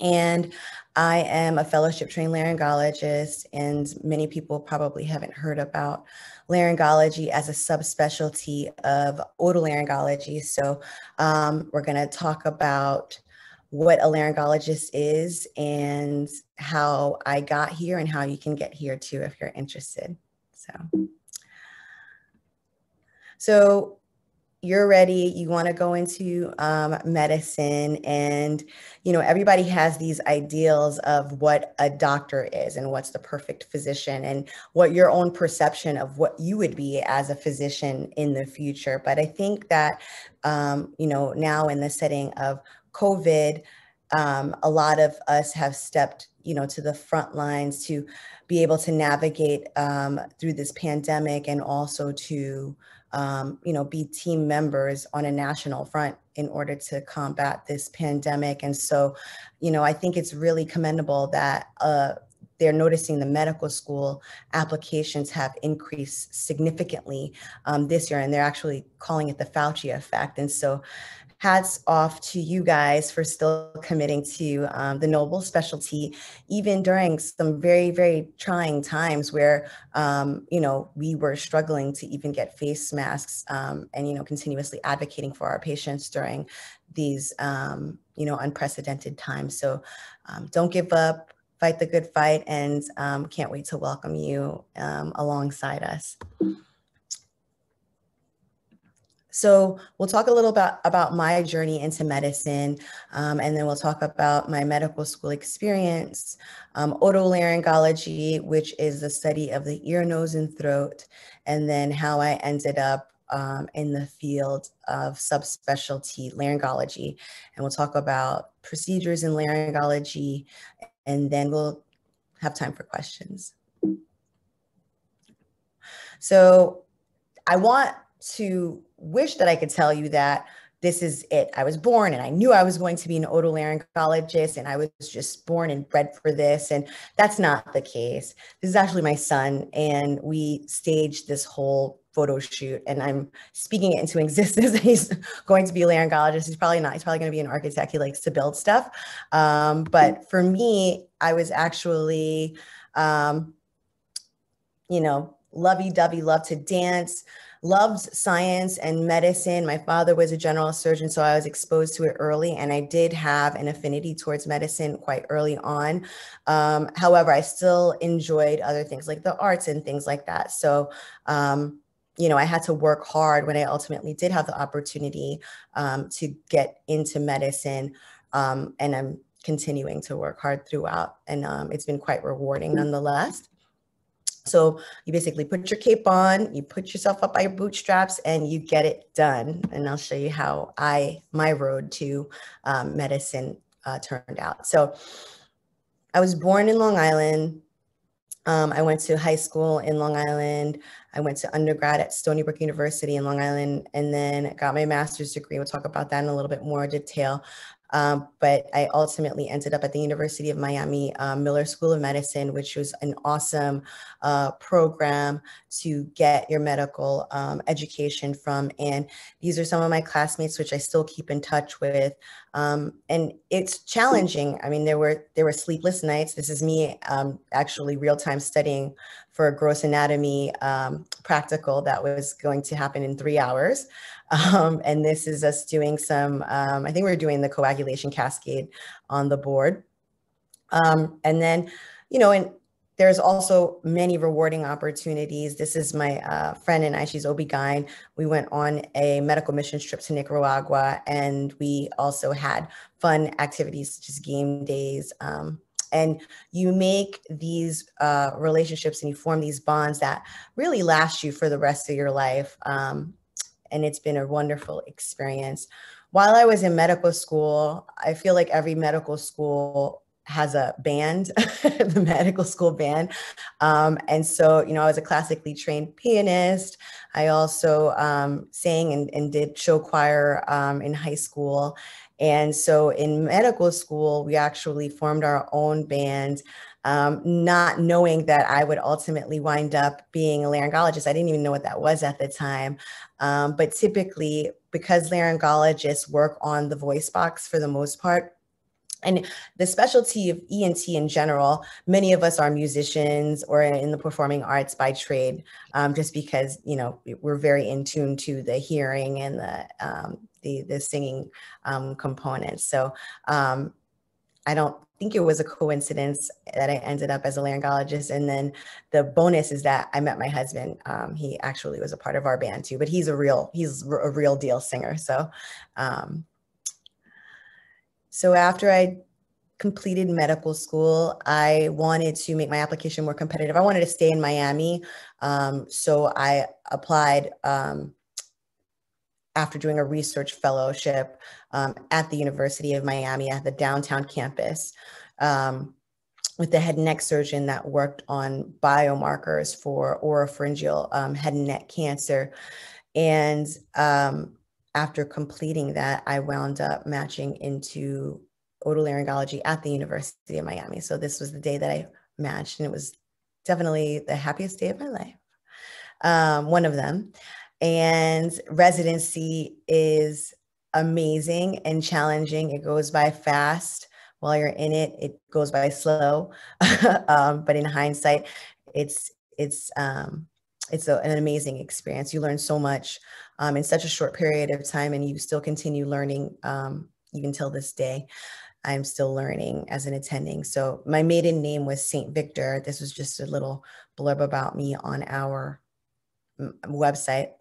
And I am a fellowship trained laryngologist, and many people probably haven't heard about laryngology as a subspecialty of otolaryngology. So, um, we're going to talk about what a laryngologist is and how I got here and how you can get here too if you're interested. So, so you're ready, you want to go into um, medicine, and you know everybody has these ideals of what a doctor is and what's the perfect physician, and what your own perception of what you would be as a physician in the future. But I think that um, you know now in the setting of COVID, um, a lot of us have stepped you know to the front lines to be able to navigate um, through this pandemic and also to um, you know, be team members on a national front in order to combat this pandemic. And so, you know, I think it's really commendable that uh, they're noticing the medical school applications have increased significantly um, this year, and they're actually calling it the Fauci effect. And so, hats off to you guys for still committing to um, the noble specialty, even during some very, very trying times where, um, you know, we were struggling to even get face masks um, and, you know, continuously advocating for our patients during these, um, you know, unprecedented times. So um, don't give up, fight the good fight, and um, can't wait to welcome you alongside us. So we'll talk a little bit about my journey into medicine, um, and then we'll talk about my medical school experience, um, otolaryngology, which is the study of the ear, nose, and throat, and then how I ended up um, in the field of subspecialty laryngology. And we'll talk about procedures in laryngology, and then we'll have time for questions. So I want to wish that I could tell you that this is it. I was born and I knew I was going to be an otolaryngologist and I was just born and bred for this. And that's not the case. This is actually my son. And we staged this whole photo shoot and I'm speaking it into existence. He's going to be a laryngologist. He's probably not. He's probably going to be an architect. He likes to build stuff. Um, but for me, I was actually, um, you know, lovey dovey, love to dance loved science and medicine. My father was a general surgeon, so I was exposed to it early, and I did have an affinity towards medicine quite early on. Um, however, I still enjoyed other things like the arts and things like that. So, um, you know, I had to work hard when I ultimately did have the opportunity um, to get into medicine, um, and I'm continuing to work hard throughout, and um, it's been quite rewarding nonetheless. So you basically put your cape on, you put yourself up by your bootstraps, and you get it done. And I'll show you how I my road to um, medicine uh, turned out. So I was born in Long Island. Um, I went to high school in Long Island. I went to undergrad at Stony Brook University in Long Island, and then got my master's degree. We'll talk about that in a little bit more detail. Um, but I ultimately ended up at the University of Miami uh, Miller School of Medicine, which was an awesome uh, program to get your medical um, education from. And these are some of my classmates, which I still keep in touch with. Um, and it's challenging. I mean, there were there were sleepless nights. This is me um, actually real time studying for a gross anatomy um, practical that was going to happen in three hours. Um, and this is us doing some, um, I think we are doing the coagulation cascade on the board. Um, and then, you know, and there's also many rewarding opportunities. This is my uh, friend and I, she's OB-GYN. We went on a medical missions trip to Nicaragua and we also had fun activities, such as game days. Um, and you make these uh, relationships and you form these bonds that really last you for the rest of your life. Um, and it's been a wonderful experience. While I was in medical school, I feel like every medical school has a band, the medical school band. Um, and so, you know, I was a classically trained pianist. I also um, sang and, and, did show choir um, in high school. And so in medical school, we actually formed our own band um, not knowing that I would ultimately wind up being a laryngologist. I didn't even know what that was at the time. Um, but typically, because laryngologists work on the voice box for the most part, and the specialty of ENT in general, many of us are musicians or in the performing arts by trade, um, just because you know we're very in tune to the hearing and the um, the, the singing um, components. So um, I don't think it was a coincidence that I ended up as a laryngologist. And then the bonus is that I met my husband. Um, he actually was a part of our band too, but he's a real he's a real deal singer. So um, so after I completed medical school, I wanted to make my application more competitive. I wanted to stay in Miami. Um, so I applied um, after doing a research fellowship um, at the University of Miami at the downtown campus um, with the head and neck surgeon that worked on biomarkers for oropharyngeal um, head and neck cancer. And um, after completing that, I wound up matching into otolaryngology at the University of Miami. So this was the day that I matched, and it was definitely the happiest day of my life. Um, one of them. And residency is amazing and challenging. It goes by fast. While you're in it, it goes by slow. um, but in hindsight, it's it's um, it's a, an amazing experience. You learn so much um, in such a short period of time, and you still continue learning um, even till this day. I'm still learning as an attending. So my maiden name was Saint Victor. This was just a little blurb about me on our website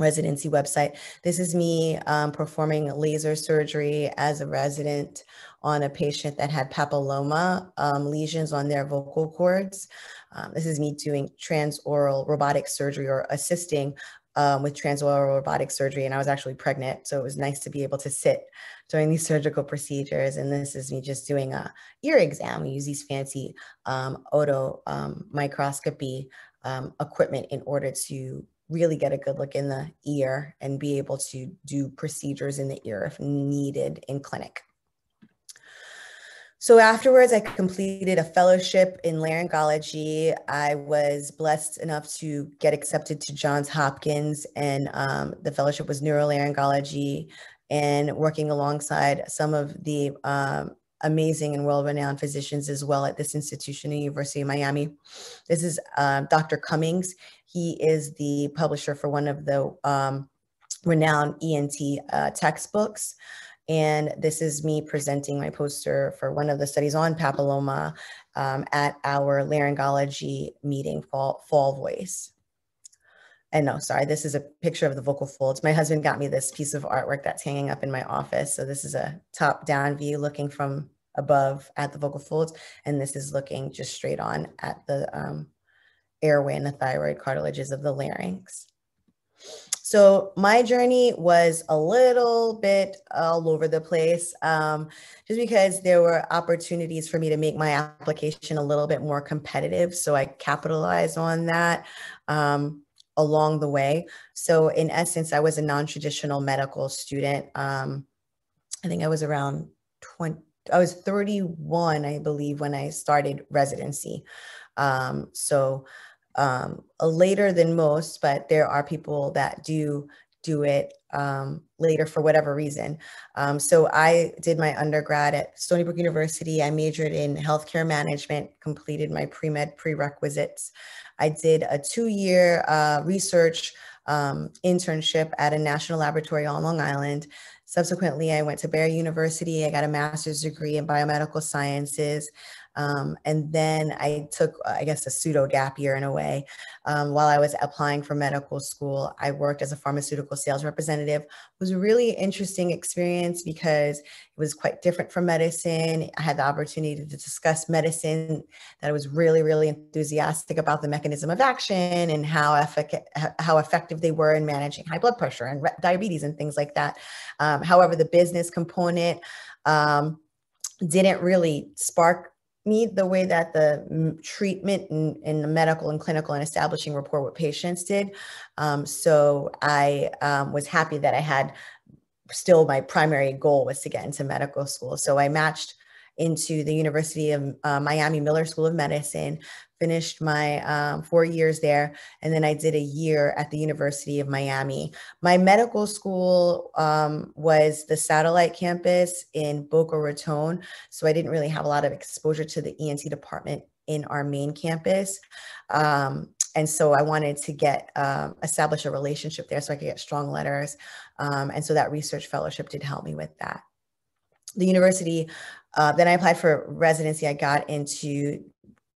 residency website. This is me um, performing laser surgery as a resident on a patient that had papilloma um, lesions on their vocal cords. Um, this is me doing transoral robotic surgery or assisting um, with transoral robotic surgery. And I was actually pregnant. So it was nice to be able to sit during these surgical procedures. And this is me just doing a ear exam. We use these fancy um, oto um, microscopy um, equipment in order to really get a good look in the ear and be able to do procedures in the ear if needed in clinic. So afterwards, I completed a fellowship in laryngology. I was blessed enough to get accepted to Johns Hopkins, and um, the fellowship was neurolaryngology and working alongside some of the um, amazing and world-renowned physicians as well at this institution, the University of Miami. This is uh, Dr. Cummings. He is the publisher for one of the um, renowned ENT uh, textbooks. And this is me presenting my poster for one of the studies on papilloma um, at our laryngology meeting, Fall, Fall Voice. And no, sorry, this is a picture of the vocal folds. My husband got me this piece of artwork that's hanging up in my office. So this is a top down view looking from above at the vocal folds. And this is looking just straight on at the um, airway and the thyroid cartilages of the larynx. So my journey was a little bit all over the place, um, just because there were opportunities for me to make my application a little bit more competitive. So I capitalized on that um, along the way. So in essence, I was a non-traditional medical student. Um, I think I was around 20, I was 31, I believe, when I started residency. Um, so um, later than most, but there are people that do do it um, later for whatever reason. Um, so I did my undergrad at Stony Brook University. I majored in healthcare management, completed my pre-med prerequisites. I did a two-year uh, research um, internship at a national laboratory on Long Island. Subsequently, I went to Barry University. I got a master's degree in biomedical sciences. Um, and then I took, uh, I guess, a pseudo gap year in a way. Um, while I was applying for medical school, I worked as a pharmaceutical sales representative. It was a really interesting experience because it was quite different from medicine. I had the opportunity to discuss medicine that I was really, really enthusiastic about the mechanism of action and how, effic- how effective they were in managing high blood pressure and re- diabetes and things like that. Um, however, the business component, um, didn't really spark me the way that the treatment and, and, the medical and clinical and establishing rapport with patients did. Um, so I um, was happy that I had still my primary goal was to get into medical school. So I matched into the University of uh, Miami Miller School of Medicine, finished my um, four years there, and then I did a year at the University of Miami. My medical school um, was the satellite campus in Boca Raton, so I didn't really have a lot of exposure to the ENT department in our main campus. Um, and so I wanted to get um, establish a relationship there so I could get strong letters. Um, and so that research fellowship did help me with that. The university, uh, then I applied for residency. I got into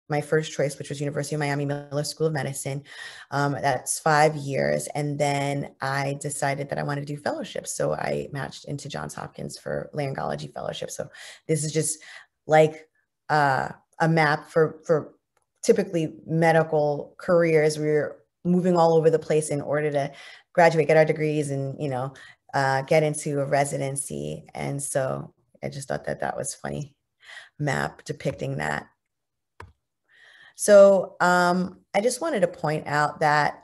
my first choice, which was University of Miami Miller School of Medicine. Um, that's five years. And then I decided that I wanted to do fellowships. So I matched into Johns Hopkins for laryngology fellowship. So this is just like uh, a map for, for typically medical careers. We're moving all over the place in order to graduate, get our degrees and, you know, uh, get into a residency. And so I just thought that that was funny map depicting that. So um, I just wanted to point out that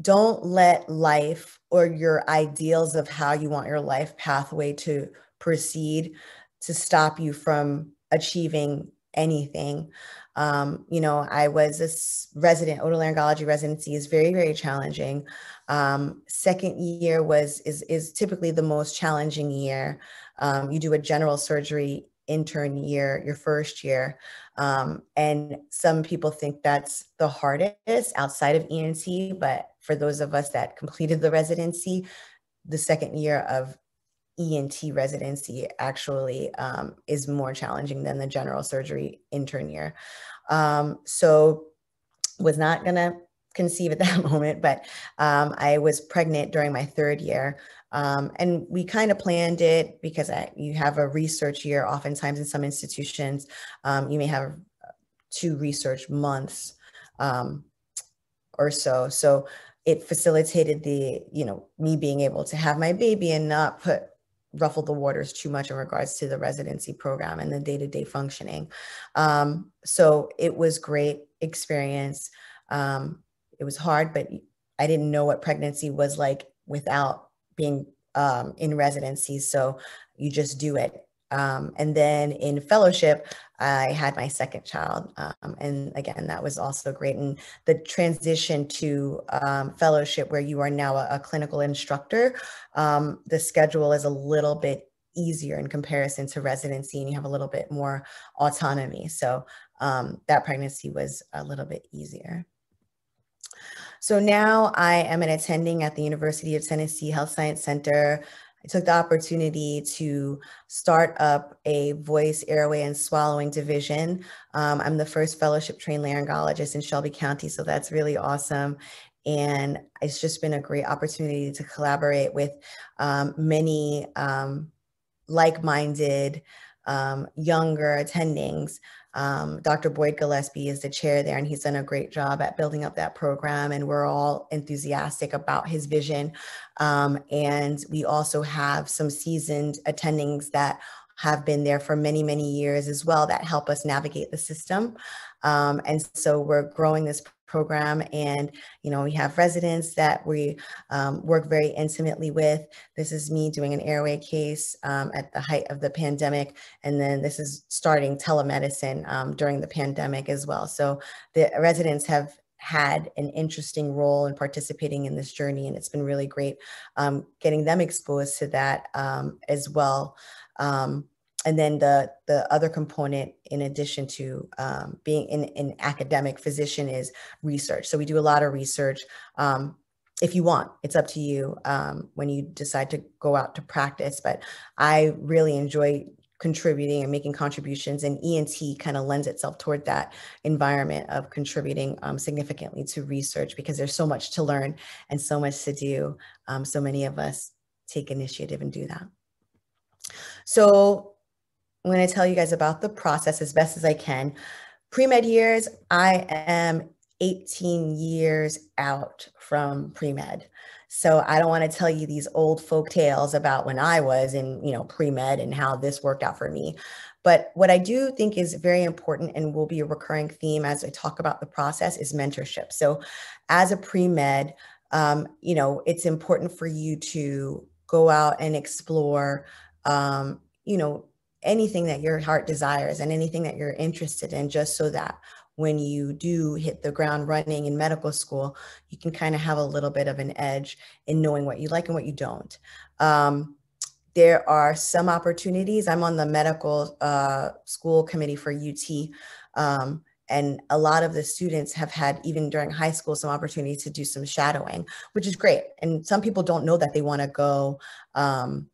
don't let life or your ideals of how you want your life pathway to proceed to stop you from achieving anything. Um, you know, I was a resident, otolaryngology residency is very, very challenging. Um, second year was is is typically the most challenging year. Um, you do a general surgery intern year, your first year. Um, and some people think that's the hardest outside of ENT, but for those of us that completed the residency, the second year of ENT residency actually um, is more challenging than the general surgery intern year. Um, so was not gonna conceive at that moment, but um, I was pregnant during my third year. Um, and we kind of planned it because I, you have a research year. Oftentimes in some institutions, um, you may have two research months um, or so. So it facilitated the, you know, me being able to have my baby and not put ruffle the waters too much in regards to the residency program and the day-to-day functioning. Um, so it was great experience. Um, it was hard, but I didn't know what pregnancy was like without being um, in residency. So you just do it. Um, and then in fellowship, I had my second child. Um, and again, that was also great. And the transition to um, fellowship, where you are now a, a clinical instructor, um, the schedule is a little bit easier in comparison to residency, and you have a little bit more autonomy. So um, that pregnancy was a little bit easier. So now I am an attending at the University of Tennessee Health Science Center. I took the opportunity to start up a voice, airway, and swallowing division. Um, I'm the first fellowship trained laryngologist in Shelby County, so that's really awesome. And it's just been a great opportunity to collaborate with um, many um, like minded um, younger attendings um, Dr. Boyd Gillespie is the chair there, and he's done a great job at building up that program. And we're all enthusiastic about his vision. Um, and we also have some seasoned attendings that have been there for many, many years as well that help us navigate the system. Um, and so we're growing this program and you know we have residents that we um, work very intimately with. This is me doing an airway case um, at the height of the pandemic and then this is starting telemedicine um, during the pandemic as well. So the residents have had an interesting role in participating in this journey and it's been really great um, getting them exposed to that um, as well. Um, and then the the other component in addition to um, being an, an, academic physician is research. So we do a lot of research um, if you want it's up to you um, when you decide to go out to practice. But i really enjoy contributing and making contributions and ent kind of lends itself toward that environment of contributing um, significantly to research because there's so much to learn and so much to do. Um, so many of us take initiative and do that. So I'm going to tell you guys about the process as best as I can. Pre-med years, I am 18 years out from pre-med. So I don't want to tell you these old folk tales about when I was in, you know, pre-med and how this worked out for me. But what I do think is very important and will be a recurring theme as I talk about the process is mentorship. So as a pre-med, um, you know, it's important for you to go out and explore, um, you know, anything that your heart desires and anything that you're interested in, just so that when you do hit the ground running in medical school, you can kind of have a little bit of an edge in knowing what you like and what you don't. Um, there are some opportunities. I'm on the medical uh, school committee for UT. Um, and a lot of the students have had even during high school some opportunities to do some shadowing which is great and some people don't know that they want to go um,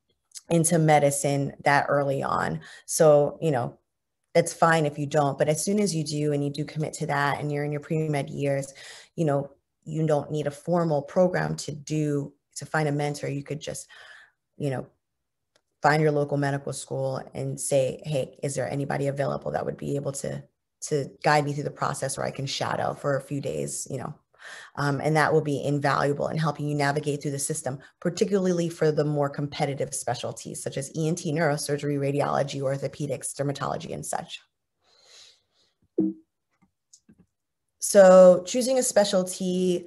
into medicine that early on so you know that's fine if you don't but as soon as you do and you do commit to that and you're in your pre-med years you know you don't need a formal program to do to find a mentor you could just you know find your local medical school and say hey is there anybody available that would be able to to guide me through the process or I can shadow for a few days, you know. Um, and that will be invaluable in helping you navigate through the system, particularly for the more competitive specialties such as ENT, neurosurgery, radiology, orthopedics, dermatology, and such. So choosing a specialty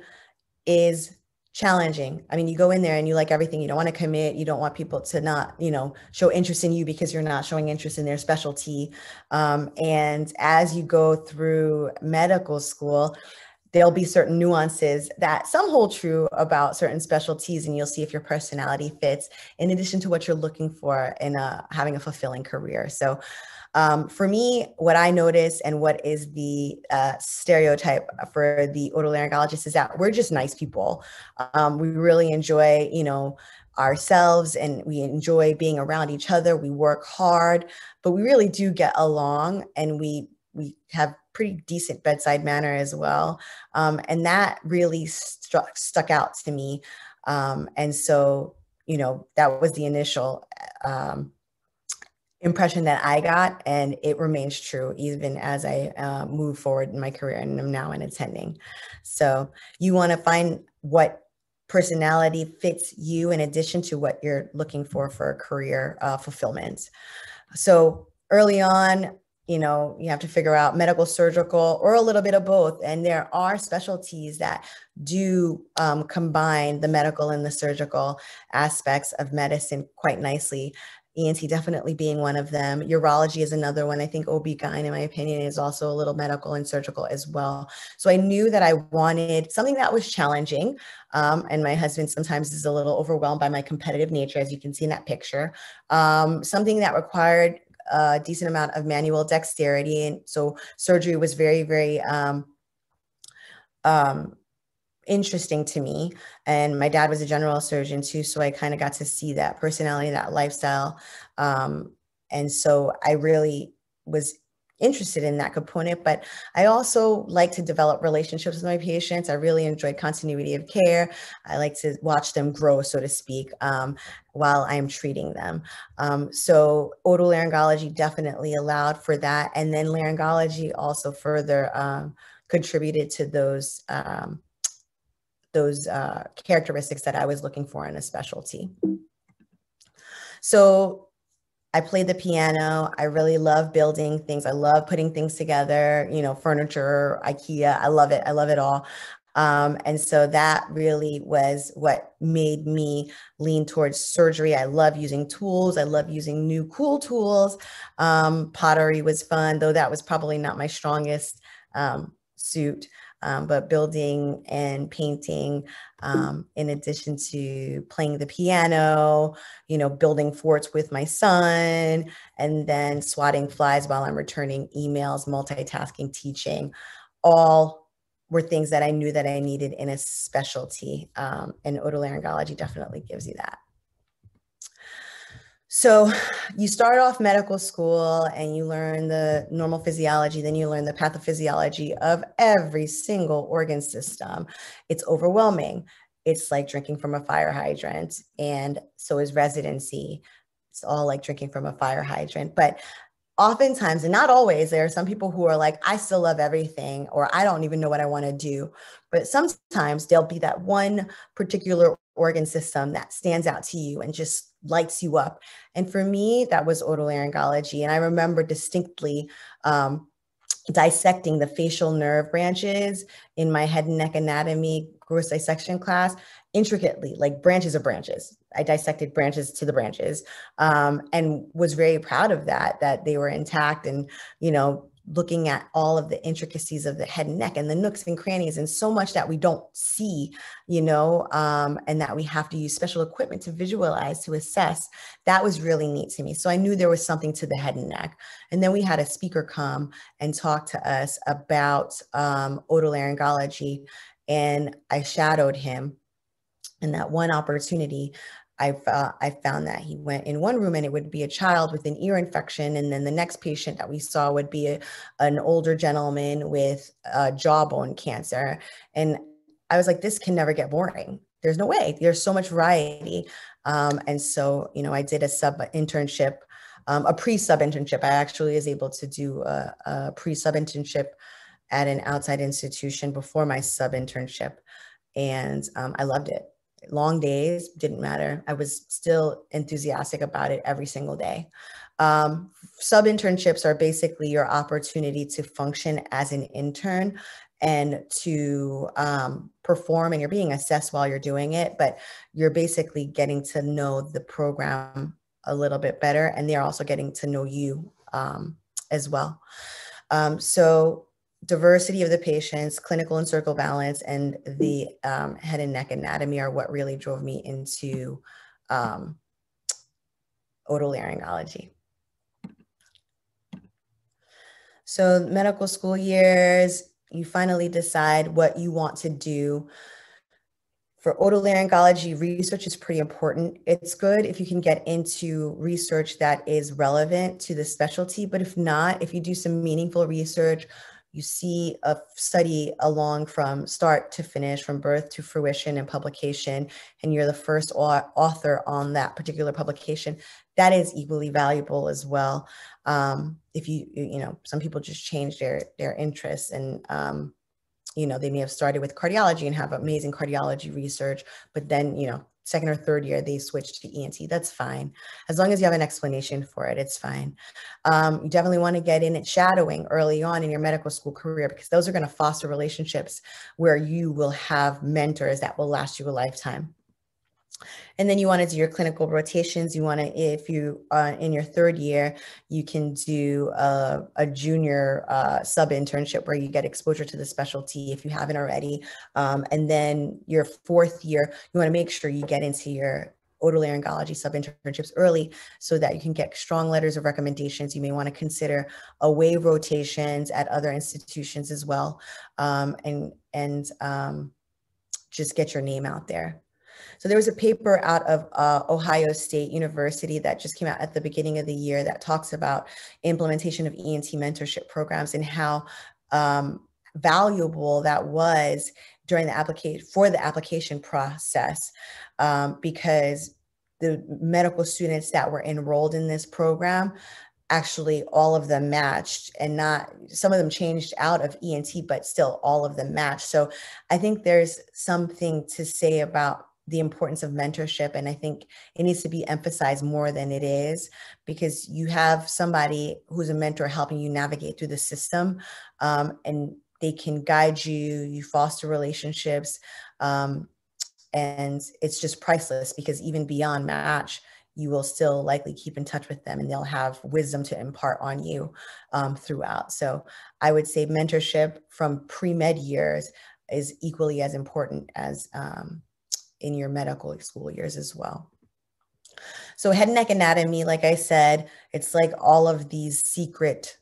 is challenging. I mean, you go in there and you like everything. You don't want to commit. You don't want people to not, you know, show interest in you because you're not showing interest in their specialty. Um, and as you go through medical school, there'll be certain nuances that some hold true about certain specialties, and you'll see if your personality fits in addition to what you're looking for in a, having a fulfilling career. So, um, for me, what I notice and what is the uh, stereotype for the otolaryngologist is that we're just nice people. Um, we really enjoy, you know, ourselves and we enjoy being around each other. We work hard, but we really do get along and we we have pretty decent bedside manner as well. Um, and that really struck stuck out to me. Um, and so, you know, that was the initial um, impression that I got, and it remains true even as I uh, move forward in my career and I'm now in attending. So you want to find what personality fits you in addition to what you're looking for for a career uh, fulfillment. So early on, you know, you have to figure out medical, surgical, or a little bit of both. And there are specialties that do um, combine the medical and the surgical aspects of medicine quite nicely. ENT definitely being one of them. Urology is another one. I think OB-GYN, in my opinion, is also a little medical and surgical as well. So I knew that I wanted something that was challenging. Um, and my husband sometimes is a little overwhelmed by my competitive nature, as you can see in that picture. Um, something that required a decent amount of manual dexterity. And so surgery was very, very um, um, interesting to me. And my dad was a general surgeon too. So I kind of got to see that personality, that lifestyle. Um, and so I really was interested in that component but i also like to develop relationships with my patients. I really enjoy continuity of care. I like to watch them grow so to speak um, while i'm treating them. Um, so otolaryngology definitely allowed for that and then laryngology also further um, contributed to those um, those uh, characteristics that I was looking for in a specialty. So I played the piano. I really love building things. I love putting things together, you know, furniture, IKEA. I love it. I love it all. Um, and so that really was what made me lean towards surgery. I love using tools. I love using new cool tools. Um, pottery was fun, though that was probably not my strongest um, suit um, but building and painting um, in addition to playing the piano, you know, building forts with my son, and then swatting flies while I'm returning emails, multitasking, teaching, all were things that I knew that I needed in a specialty. Um, and otolaryngology definitely gives you that. So you start off medical school and you learn the normal physiology, then you learn the pathophysiology of every single organ system. It's overwhelming. It's like drinking from a fire hydrant, and so is residency. It's all like drinking from a fire hydrant. But oftentimes, and not always, there are some people who are like, I still love everything, or I don't even know what I want to do. But sometimes there'll be that one particular organ system that stands out to you and just lights you up. And for me, that was otolaryngology. And I remember distinctly um, dissecting the facial nerve branches in my head and neck anatomy gross dissection class intricately, like branches of branches. I dissected branches to the branches um, and was very proud of that, that they were intact and, you know, looking at all of the intricacies of the head and neck and the nooks and crannies and so much that we don't see, you know, um, and that we have to use special equipment to visualize, to assess. That was really neat to me. So I knew there was something to the head and neck. And then we had a speaker come and talk to us about um, otolaryngology. And I shadowed him in that one opportunity I've uh, I found that he went in one room and it would be a child with an ear infection, and then the next patient that we saw would be a, an older gentleman with jawbone cancer, and I was like, this can never get boring. There's no way. There's so much variety, um, and so you know, I did a sub internship, um, a pre sub internship. I actually was able to do a, a pre sub internship at an outside institution before my sub internship, and um, I loved it long days didn't matter. I was still enthusiastic about it every single day. Um, sub internships are basically your opportunity to function as an intern and to um, perform, and you're being assessed while you're doing it, but you're basically getting to know the program a little bit better, and they're also getting to know you um, as well. Um, so diversity of the patients, clinical and circle balance, and the um, head and neck anatomy are what really drove me into um, otolaryngology. So medical school years, you finally decide what you want to do. For otolaryngology, research is pretty important. It's good if you can get into research that is relevant to the specialty, but if not, if you do some meaningful research you see a study along from start to finish, from birth to fruition and publication, and you're the first author on that particular publication, that is equally valuable as well. Um, if you, you know, some people just change their their interests and um, you know, they may have started with cardiology and have amazing cardiology research, but then, you know, second or third year they switch to ENT. That's fine. As long as you have an explanation for it, it's fine. Um, you definitely want to get in at shadowing early on in your medical school career because those are going to foster relationships where you will have mentors that will last you a lifetime. And then you want to do your clinical rotations. You want to, if you are in your third year, you can do a, a junior uh, sub internship where you get exposure to the specialty if you haven't already. Um, and then your fourth year, you want to make sure you get into your otolaryngology sub internships early so that you can get strong letters of recommendations. You may want to consider away rotations at other institutions as well, um, and and um, just get your name out there. So there was a paper out of uh, Ohio State University that just came out at the beginning of the year that talks about implementation of ENT mentorship programs and how um, valuable that was during the application for the application process um, because the medical students that were enrolled in this program actually all of them matched and not some of them changed out of ENT but still all of them matched. So i think there's something to say about the importance of mentorship and i think it needs to be emphasized more than it is because you have somebody who's a mentor helping you navigate through the system um, and they can guide you you foster relationships um, and it's just priceless because even beyond match you will still likely keep in touch with them and they'll have wisdom to impart on you um, throughout. So i would say mentorship from pre-med years is equally as important as um, in your medical school years as well. So head and neck anatomy, like I said, it's like all of these secret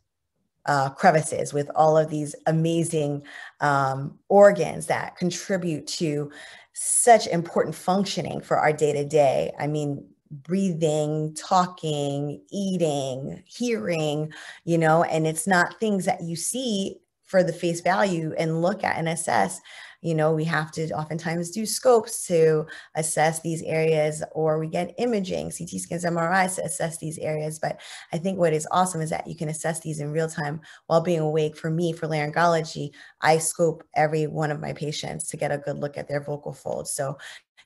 uh, crevices with all of these amazing um, organs that contribute to such important functioning for our day to day. I mean, breathing, talking, eating, hearing, you know, and it's not things that you see for the face value and look at and assess you know we have to oftentimes do scopes to assess these areas or we get imaging ct scans mris to assess these areas. But i think what is awesome is that you can assess these in real time while being awake. For me for laryngology i scope every one of my patients to get a good look at their vocal folds. So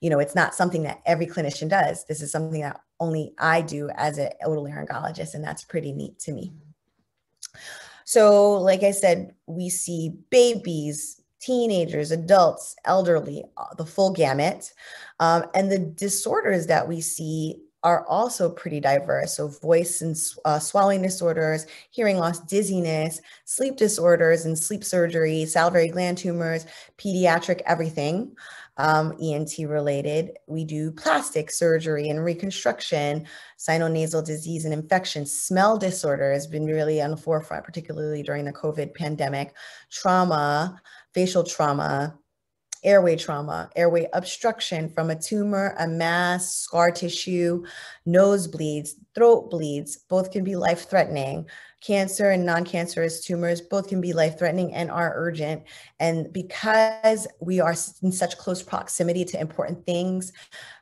you know it's not something that every clinician does. This is something that only i do as an otolaryngologist and that's pretty neat to me. Mm-hmm. So, like I said, we see babies, teenagers, adults, elderly, uh, the full gamut. Um, and the disorders that we see are also pretty diverse. So, voice and uh, swallowing disorders, hearing loss, dizziness, sleep disorders, and sleep surgery, salivary gland tumors, pediatric, everything um, ENT related. We do plastic surgery and reconstruction, sinonasal disease and infection. Smell disorder has been really on the forefront, particularly during the COVID pandemic. Trauma, facial trauma, airway trauma, airway obstruction from a tumor, a mass, scar tissue, nosebleeds, throat bleeds, both can be life threatening. Cancer and non cancerous tumors both can be life threatening and are urgent. And because we are in such close proximity to important things,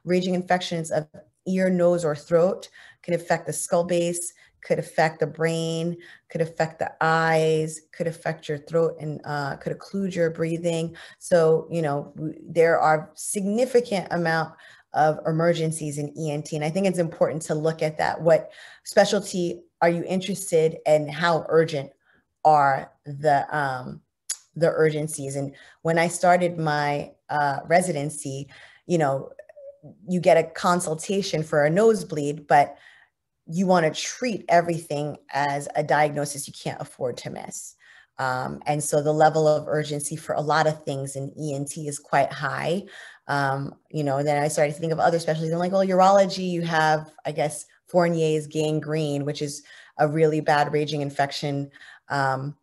raging infections of ear, nose, or throat can affect the skull base, could affect the brain, could affect the eyes, could affect your throat, and uh, could occlude your breathing. So, you know, there are significant amount of emergencies in ENT. And I think it's important to look at that. What specialty are you interested in? And how urgent are the um, the urgencies? And when I started my uh, residency, you know, you get a consultation for a nosebleed, but you want to treat everything as a diagnosis you can't afford to miss. Um, and so the level of urgency for a lot of things in ENT is quite high. Um, you know, and then I started to think of other specialties. I'm like, well, urology, you have, I guess, Fournier's gangrene, which is a really bad raging infection um,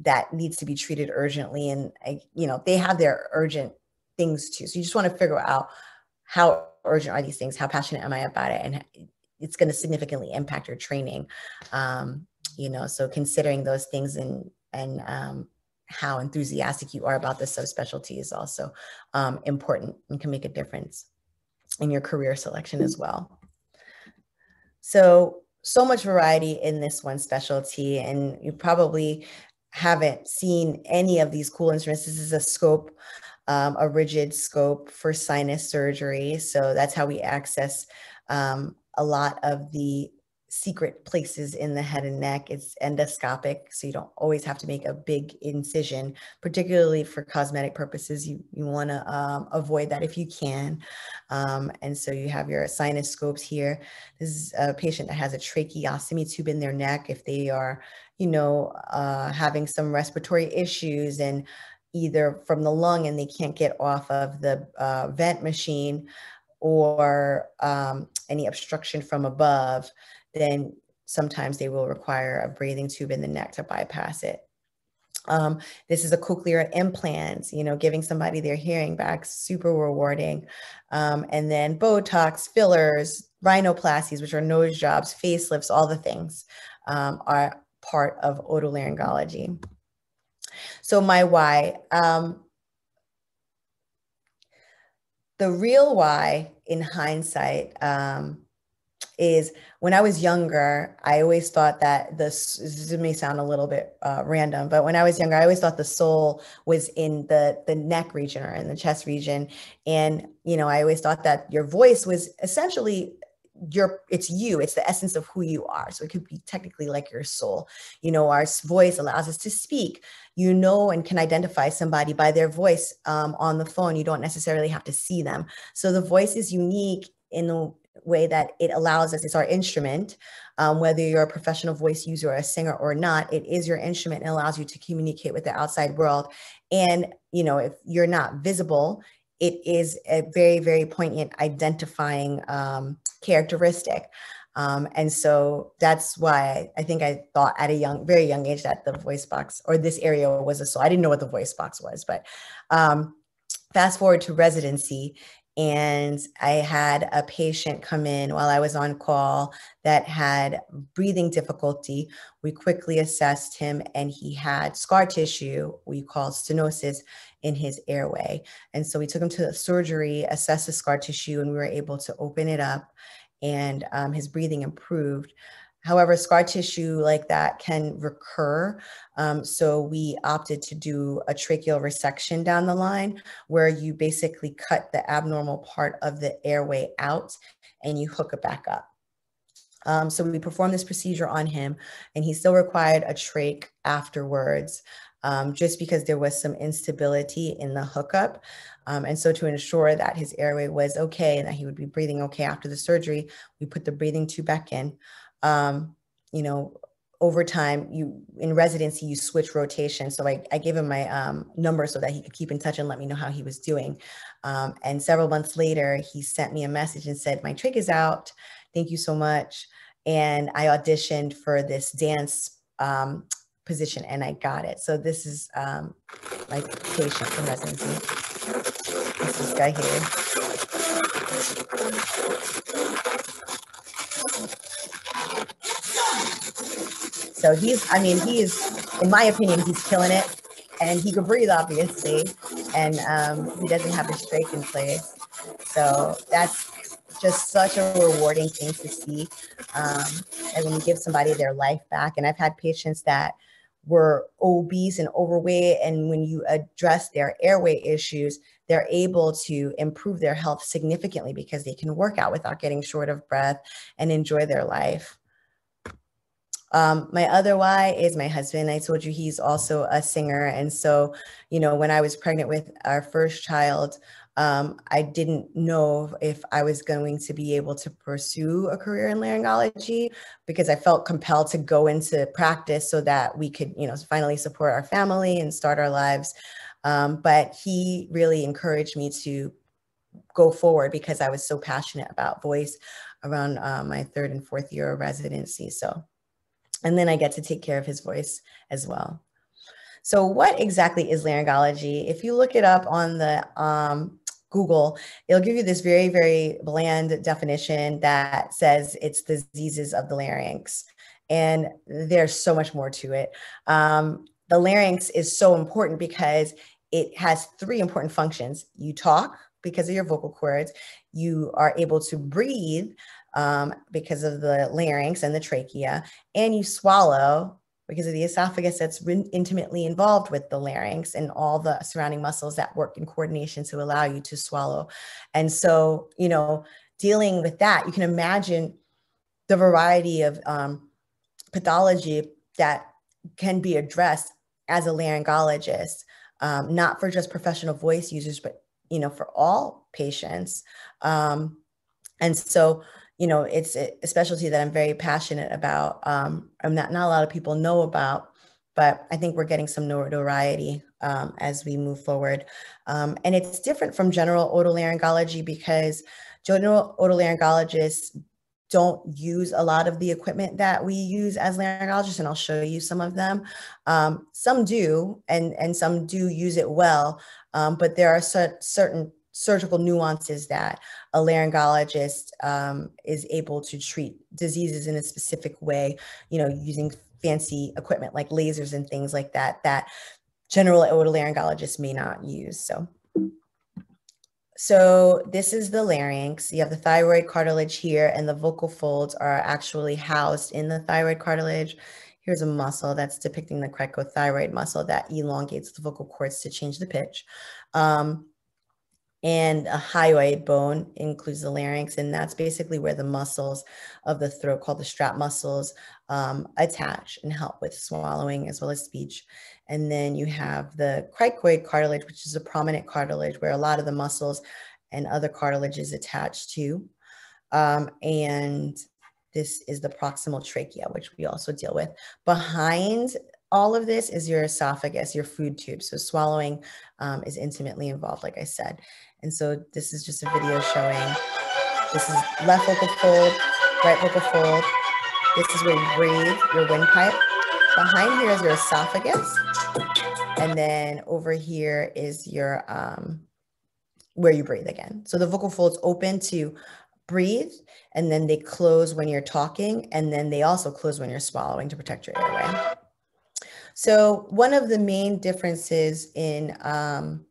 that needs to be treated urgently. And, I, you know, they have their urgent things too. So you just want to figure out how urgent are these things? How passionate am I about it? And it's going to significantly impact your training. Um, you know, so considering those things and, and um, how enthusiastic you are about the subspecialty is also um, important and can make a difference in your career selection as well. So, so much variety in this one specialty, and you probably haven't seen any of these cool instruments. This is a scope, um, a rigid scope for sinus surgery. So that's how we access um, a lot of the secret places in the head and neck. It's endoscopic, so you don't always have to make a big incision, particularly for cosmetic purposes. You, you want to um, avoid that if you can. Um, and so you have your sinus scopes here. This is a patient that has a tracheostomy tube in their neck. If they are, you know, uh, having some respiratory issues and either from the lung and they can't get off of the uh, vent machine or um, any obstruction from above, then sometimes they will require a breathing tube in the neck to bypass it. Um, this is a cochlear implant, you know, giving somebody their hearing back, super rewarding. Um, and then Botox, fillers, rhinoplasties, which are nose jobs, facelifts, all the things um, are part of otolaryngology. So my why, um, the real why in hindsight um, is when I was younger, I always thought that this, this may sound a little bit uh, random, but when I was younger, I always thought the soul was in the the neck region or in the chest region, and you know, I always thought that your voice was essentially your it's you it's the essence of who you are. So it could be technically like your soul. You know our voice allows us to speak. You know and can identify somebody by their voice um, on the phone. You don't necessarily have to see them. So the voice is unique in the way that it allows us, it's our instrument. Um, whether you're a professional voice user or a singer or not, it is your instrument and allows you to communicate with the outside world. And, you know, if you're not visible, it is a very, very poignant identifying um, characteristic. Um, and so that's why I think I thought at a young, very young age that the voice box or this area was a soul. I didn't know what the voice box was, but um, fast forward to residency and I had a patient come in while I was on call that had breathing difficulty. We quickly assessed him, and he had scar tissue, we call stenosis, in his airway. And so we took him to surgery, assessed the scar tissue, and we were able to open it up, and um, his breathing improved. However, scar tissue like that can recur. Um, so we opted to do a tracheal resection down the line where you basically cut the abnormal part of the airway out and you hook it back up. Um, so we performed this procedure on him, and he still required a trach afterwards, um, just because there was some instability in the hookup. Um, and so to ensure that his airway was okay and that he would be breathing okay after the surgery, we put the breathing tube back in. Um, you know, over time, you in residency, you switch rotation. So I, I gave him my um, number so that he could keep in touch and let me know how he was doing. Um, and several months later, he sent me a message and said, My trach is out. Thank you so much. And I auditioned for this dance um, position and I got it. So this is um, my patient from residency. This is guy here. So he's, I mean, he's, in my opinion, he's killing it. And he can breathe, obviously. And um, he doesn't have his trach in place. So that's just such a rewarding thing to see. Um, and when you give somebody their life back, and I've had patients that were obese and overweight, and when you address their airway issues, they're able to improve their health significantly because they can work out without getting short of breath and enjoy their life. Um, my other why is my husband. I told you he's also a singer. And so, you know, when I was pregnant with our first child, um, I didn't know if I was going to be able to pursue a career in laryngology because I felt compelled to go into practice so that we could, you know, finally support our family and start our lives. Um, but he really encouraged me to go forward because I was so passionate about voice around uh, my third and fourth year of residency. So and then I get to take care of his voice as well. So what exactly is laryngology? If you look it up on the um, Google, it'll give you this very, very bland definition that says it's diseases of the larynx. And there's so much more to it. Um, the larynx is so important because it has three important functions. You talk because of your vocal cords, you are able to breathe um, because of the larynx and the trachea, and you swallow because of the esophagus that's intimately involved with the larynx and all the surrounding muscles that work in coordination to allow you to swallow. And so, you know, dealing with that, you can imagine the variety of um, pathology that can be addressed as a laryngologist, um, not for just professional voice users, but you know, for all patients. Um, and so you know, it's a specialty that I'm very passionate about. Um, I'm not, not a lot of people know about, but I think we're getting some notoriety um, as we move forward. Um, and it's different from general otolaryngology because general otolaryngologists don't use a lot of the equipment that we use as laryngologists, and I'll show you some of them. Um, some do, and, and some do use it well, um, but there are certain surgical nuances that a laryngologist um, is able to treat diseases in a specific way, you know, using fancy equipment like lasers and things like that, that general otolaryngologists may not use. So, so this is the larynx. You have the thyroid cartilage here and the vocal folds are actually housed in the thyroid cartilage. Here's a muscle that's depicting the cricothyroid muscle that elongates the vocal cords to change the pitch. Um, and a hyoid bone includes the larynx, and that's basically where the muscles of the throat, called the strap muscles, um, attach and help with swallowing as well as speech. And then you have the cricoid cartilage, which is a prominent cartilage where a lot of the muscles and other cartilage is attached to. Um, and this is the proximal trachea, which we also deal with. Behind all of this is your esophagus, your food tube. So swallowing um, is intimately involved, like I said. And so this is just a video showing, this is left vocal fold, right vocal fold. This is where you breathe, your windpipe. Behind here is your esophagus. And then over here is your, um, where you breathe again. So the vocal folds open to breathe and then they close when you're talking and then they also close when you're swallowing to protect your airway. So one of the main differences in um,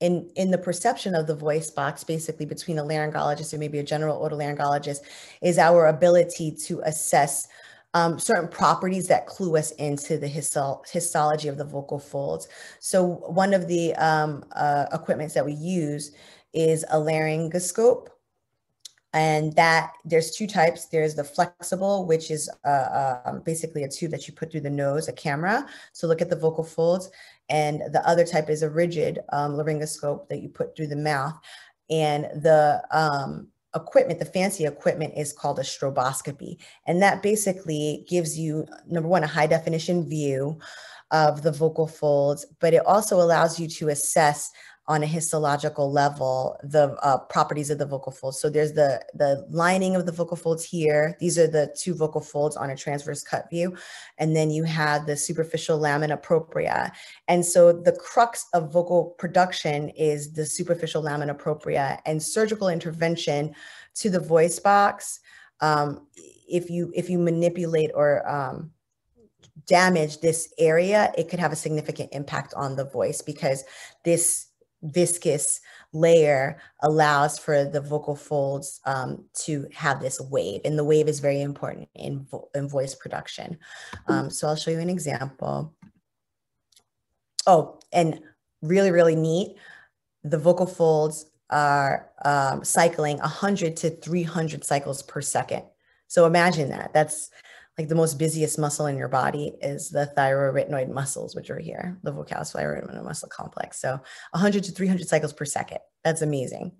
in in the perception of the voice box basically between a laryngologist and maybe a general otolaryngologist is our ability to assess um, certain properties that clue us into the histol histology of the vocal folds. So one of the um, uh, equipments that we use is a laryngoscope. And that there's two types. There's the flexible which is uh, um, basically a tube that you put through the nose a camera so look at the vocal folds. And the other type is a rigid um, laryngoscope that you put through the mouth. And the um, equipment the fancy equipment is called a stroboscopy. And that basically gives you number one a high definition view of the vocal folds but it also allows you to assess on a histological level the uh, properties of the vocal folds. So there's the, the lining of the vocal folds here. These are the two vocal folds on a transverse cut view. And then you have the superficial lamina propria. And so the crux of vocal production is the superficial lamina propria and surgical intervention to the voice box. Um, if you if you manipulate or um, damage this area, it could have a significant impact on the voice because this viscous layer allows for the vocal folds um, to have this wave and the wave is very important in, vo in voice production. Um, so I'll show you an example. Oh, and really, really neat, the vocal folds are um, cycling 100 to 300 cycles per second. So imagine that. That's like the most busiest muscle in your body is the thyroarytenoid muscles, which are here, the vocalis thyroarytenoid muscle complex. So 100 to 300 cycles per second. That's amazing.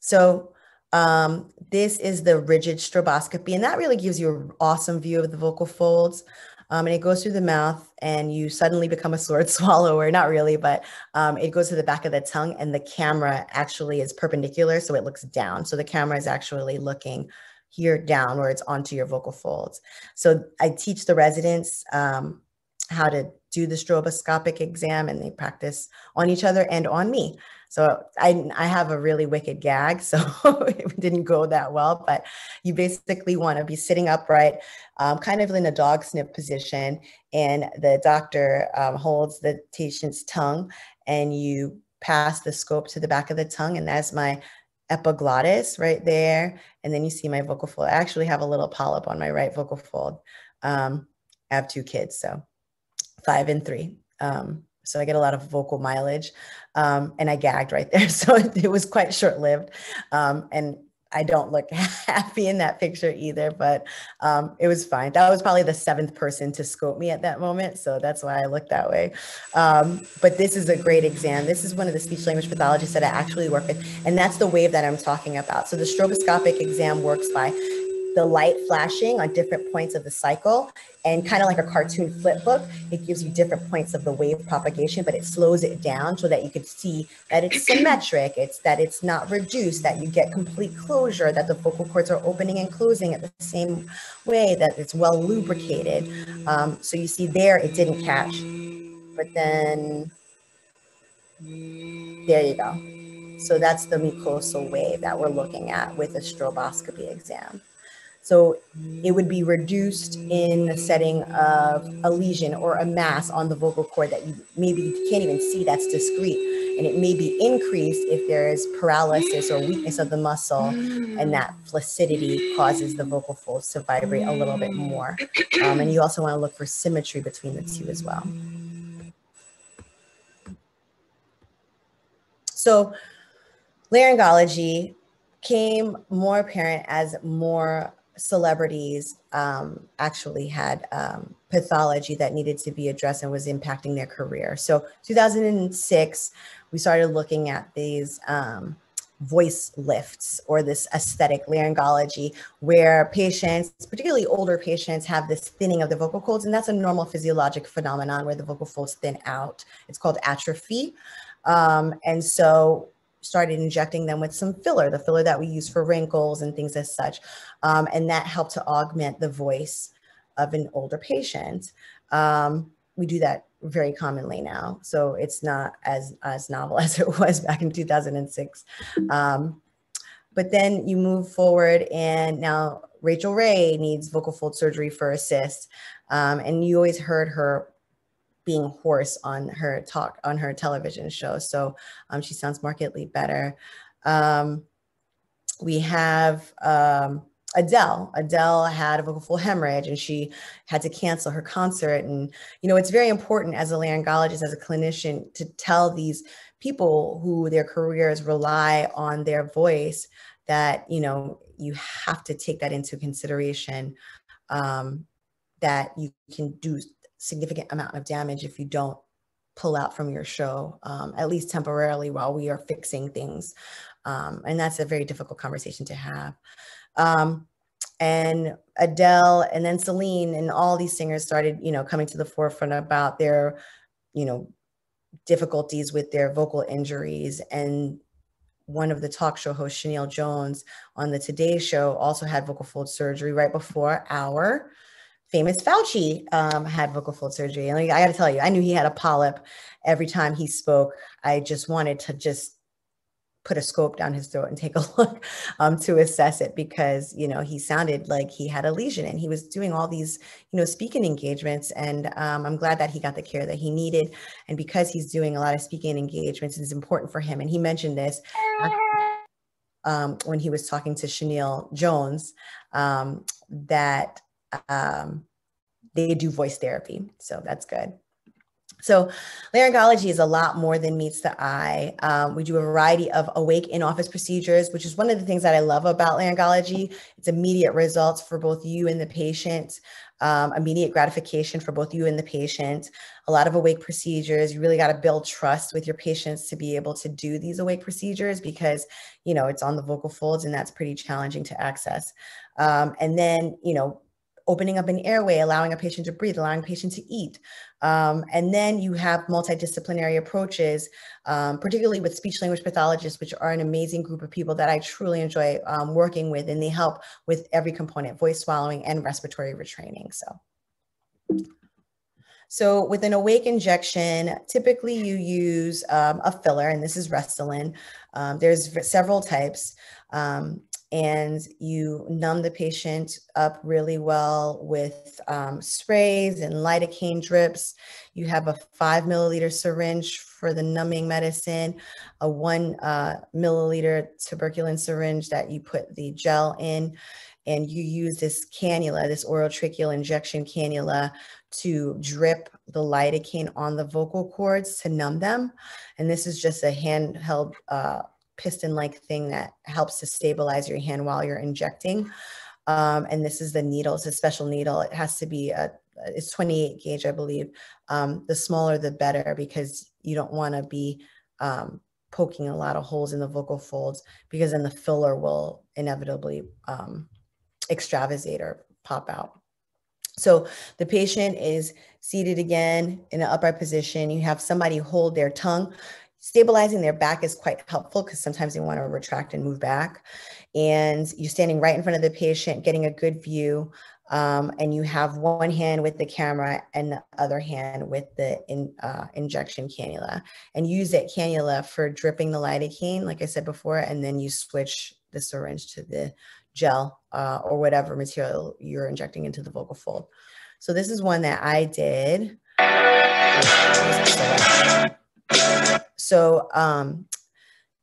So um, this is the rigid stroboscopy, and that really gives you an awesome view of the vocal folds. Um, and it goes through the mouth, and you suddenly become a sword swallower. Not really, but um, it goes to the back of the tongue, and the camera actually is perpendicular, so it looks down. So the camera is actually looking here downwards onto your vocal folds. So I teach the residents um, how to do the stroboscopic exam and they practice on each other and on me. So I, I have a really wicked gag, so it didn't go that well, but you basically want to be sitting upright, um, kind of in a dog snip position, and the doctor um, holds the patient's tongue and you pass the scope to the back of the tongue. And that's my epiglottis right there. And then you see my vocal fold. I actually have a little polyp on my right vocal fold. Um, I have two kids, so five and three. Um, so I get a lot of vocal mileage. Um, and I gagged right there. So it was quite short lived. Um, and I don't look happy in that picture either, but um, it was fine. That was probably the seventh person to scope me at that moment. So that's why I look that way. Um, but this is a great exam. This is one of the speech language pathologists that I actually work with. And that's the wave that I'm talking about. So the stroboscopic exam works by the light flashing on different points of the cycle. And kind of like a cartoon flip book it gives you different points of the wave propagation but it slows it down so that you can see that it's symmetric it's that it's not reduced that you get complete closure that the vocal cords are opening and closing at the same way that it's well lubricated. Um, so you see there it didn't catch. But then there you go. So that's the mucosal wave that we're looking at with a stroboscopy exam so it would be reduced in the setting of a lesion or a mass on the vocal cord that you maybe you can't even see that's discrete. And it may be increased if there is paralysis or weakness of the muscle, and that flaccidity causes the vocal folds to vibrate a little bit more. Um, and you also want to look for symmetry between the two as well. So laryngology came more apparent as more celebrities um, actually had um, pathology that needed to be addressed and was impacting their career. So 2006, we started looking at these um, voice lifts or this aesthetic laryngology where patients, particularly older patients, have this thinning of the vocal folds. And that's a normal physiologic phenomenon where the vocal folds thin out. It's called atrophy. Um, and so started injecting them with some filler, the filler that we use for wrinkles and things as such. Um, and that helped to augment the voice of an older patient. Um, we do that very commonly now. So it's not as, as novel as it was back in 2006. Um, but then you move forward and now Rachael Ray needs vocal fold surgery for assist. Um, and you always heard her being hoarse on her talk on her television show. So um, she sounds markedly better. Um, we have um, Adele. Adele had a vocal hemorrhage and she had to cancel her concert. And, you know, it's very important as a laryngologist, as a clinician, to tell these people who their careers rely on their voice that you know you have to take that into consideration um, that you can do significant amount of damage if you don't pull out from your show um, at least temporarily while we are fixing things um, and that's a very difficult conversation to have um, and adele and then celine and all these singers started you know coming to the forefront about their you know difficulties with their vocal injuries. And one of the talk show hosts, Sheinelle Jones, on the Today Show, also had vocal fold surgery right before our famous Fauci um, had vocal fold surgery. And I got to tell you, I knew he had a polyp every time he spoke. I just wanted to just put a scope down his throat and take a look um, to assess it because you know he sounded like he had a lesion and he was doing all these you know speaking engagements and um, i'm glad that he got the care that he needed and because he's doing a lot of speaking engagements it's important for him and he mentioned this um, when he was talking to Sheinelle Jones um, that um, they do voice therapy so that's good so laryngology is a lot more than meets the eye. Um, we do a variety of awake in-office procedures, which is one of the things that I love about laryngology. It's immediate results for both you and the patient, um, immediate gratification for both you and the patient, a lot of awake procedures. You really got to build trust with your patients to be able to do these awake procedures because, you know, it's on the vocal folds and that's pretty challenging to access. Um, and then, you know, opening up an airway, allowing a patient to breathe, allowing a patient to eat. Um, and then you have multidisciplinary approaches, um, particularly with speech language pathologists, which are an amazing group of people that I truly enjoy um, working with, and they help with every component, voice swallowing and respiratory retraining. So. So with an awake injection, typically you use um, a filler, and this is Restylane. Um, there's several types. Um, and you numb the patient up really well with um, sprays and lidocaine drips. You have a five milliliter syringe for the numbing medicine, a one uh, milliliter tuberculin syringe that you put the gel in, and you use this cannula, this oral tracheal injection cannula to drip the lidocaine on the vocal cords to numb them. And this is just a handheld uh, piston-like thing that helps to stabilize your hand while you're injecting. Um, and this is the needle. It's a special needle. It has to be a it's 28 gauge, I believe. Um, the smaller, the better, because you don't want to be um, poking a lot of holes in the vocal folds, because then the filler will inevitably um, extravasate or pop out. So the patient is seated again in an upright position. You have somebody hold their tongue Stabilizing their back is quite helpful because sometimes they want to retract and move back. And you're standing right in front of the patient, getting a good view. Um, and you have one hand with the camera and the other hand with the in, uh, injection cannula. And use that cannula for dripping the lidocaine, like I said before, and then you switch the syringe to the gel uh, or whatever material you're injecting into the vocal fold. So this is one that I did. So um,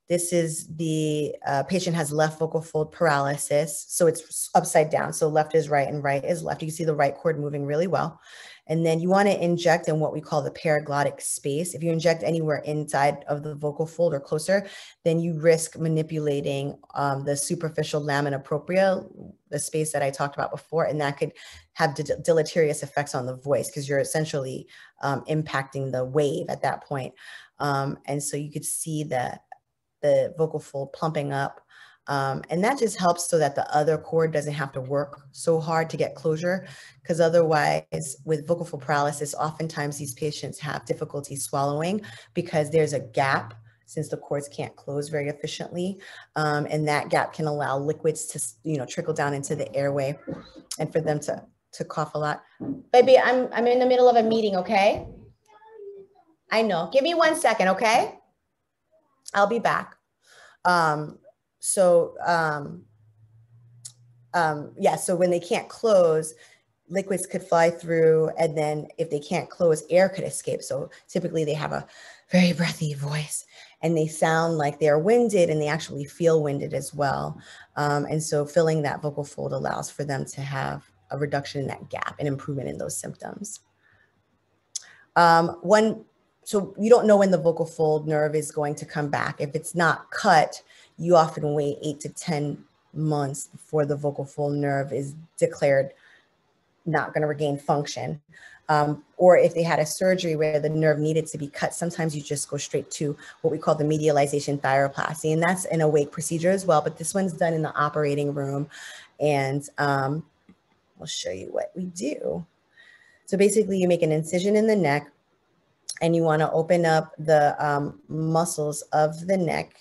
this is the uh, patient has left vocal fold paralysis. So it's upside down. So left is right and right is left. You can see the right cord moving really well. And then you want to inject in what we call the paraglottic space. If you inject anywhere inside of the vocal fold or closer, then you risk manipulating um, the superficial lamina propria, the space that I talked about before, and that could have de deleterious effects on the voice because you're essentially um, impacting the wave at that point. Um, and so you could see the, the vocal fold plumping up. Um, and that just helps so that the other cord doesn't have to work so hard to get closure. Because otherwise, with vocal fold paralysis, oftentimes these patients have difficulty swallowing because there's a gap since the cords can't close very efficiently. Um, and that gap can allow liquids to, you know, trickle down into the airway and for them to, to cough a lot. Baby, I'm, I'm in the middle of a meeting, okay? I know. Give me one second, okay? I'll be back. Um, so, um, um, yeah, so when they can't close, liquids could fly through, and then if they can't close, air could escape. So typically they have a very breathy voice and they sound like they're winded and they actually feel winded as well. Um, and so filling that vocal fold allows for them to have a reduction in that gap and improvement in those symptoms. Um, one so you don't know when the vocal fold nerve is going to come back. If it's not cut, you often wait eight to 10 months before the vocal fold nerve is declared not going to regain function. Um, or if they had a surgery where the nerve needed to be cut, sometimes you just go straight to what we call the medialization thyroplasty. And that's an awake procedure as well, but this one's done in the operating room. And um, I'll show you what we do. So basically you make an incision in the neck and you wanna open up the um, muscles of the neck.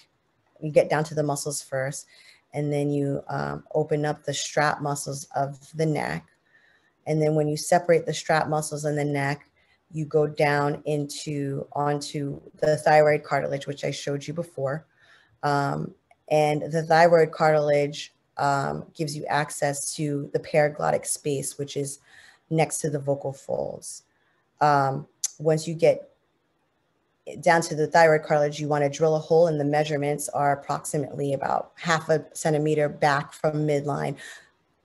You get down to the muscles first, and then you um, open up the strap muscles of the neck and then when you separate the strap muscles in the neck, you go down into onto the thyroid cartilage, which I showed you before. Um, and the thyroid cartilage um, gives you access to the paraglottic space, which is next to the vocal folds. Um, once you get down to the thyroid cartilage, you want to drill a hole, and the measurements are approximately about half a centimeter back from midline,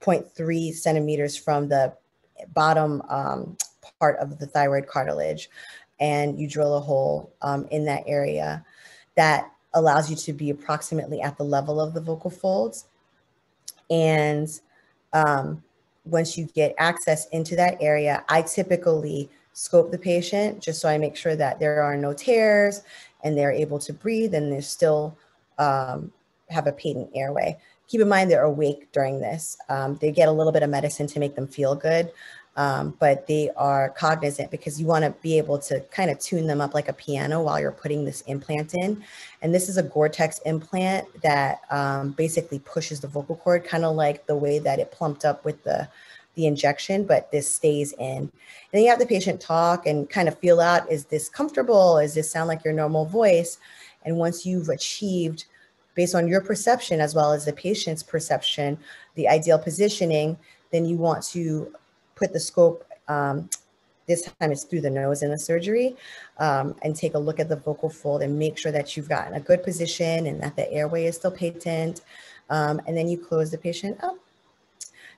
0.3 centimeters from the bottom um, part of the thyroid cartilage and you drill a hole um, in that area that allows you to be approximately at the level of the vocal folds. And um, once you get access into that area, I typically scope the patient just so I make sure that there are no tears and they're able to breathe and they're still um, have a patent airway keep in mind they're awake during this. Um, they get a little bit of medicine to make them feel good, um, but they are cognizant because you want to be able to kind of tune them up like a piano while you're putting this implant in. And this is a Gore-Tex implant that um, basically pushes the vocal cord, kind of like the way that it plumped up with the the injection, but this stays in. And then you have the patient talk and kind of feel out, is this comfortable? Is this sound like your normal voice? And once you've achieved based on your perception as well as the patient's perception, the ideal positioning, then you want to put the scope, um, this time it's through the nose in the surgery, um, and take a look at the vocal fold and make sure that you've gotten a good position and that the airway is still patent. Um, and then you close the patient up.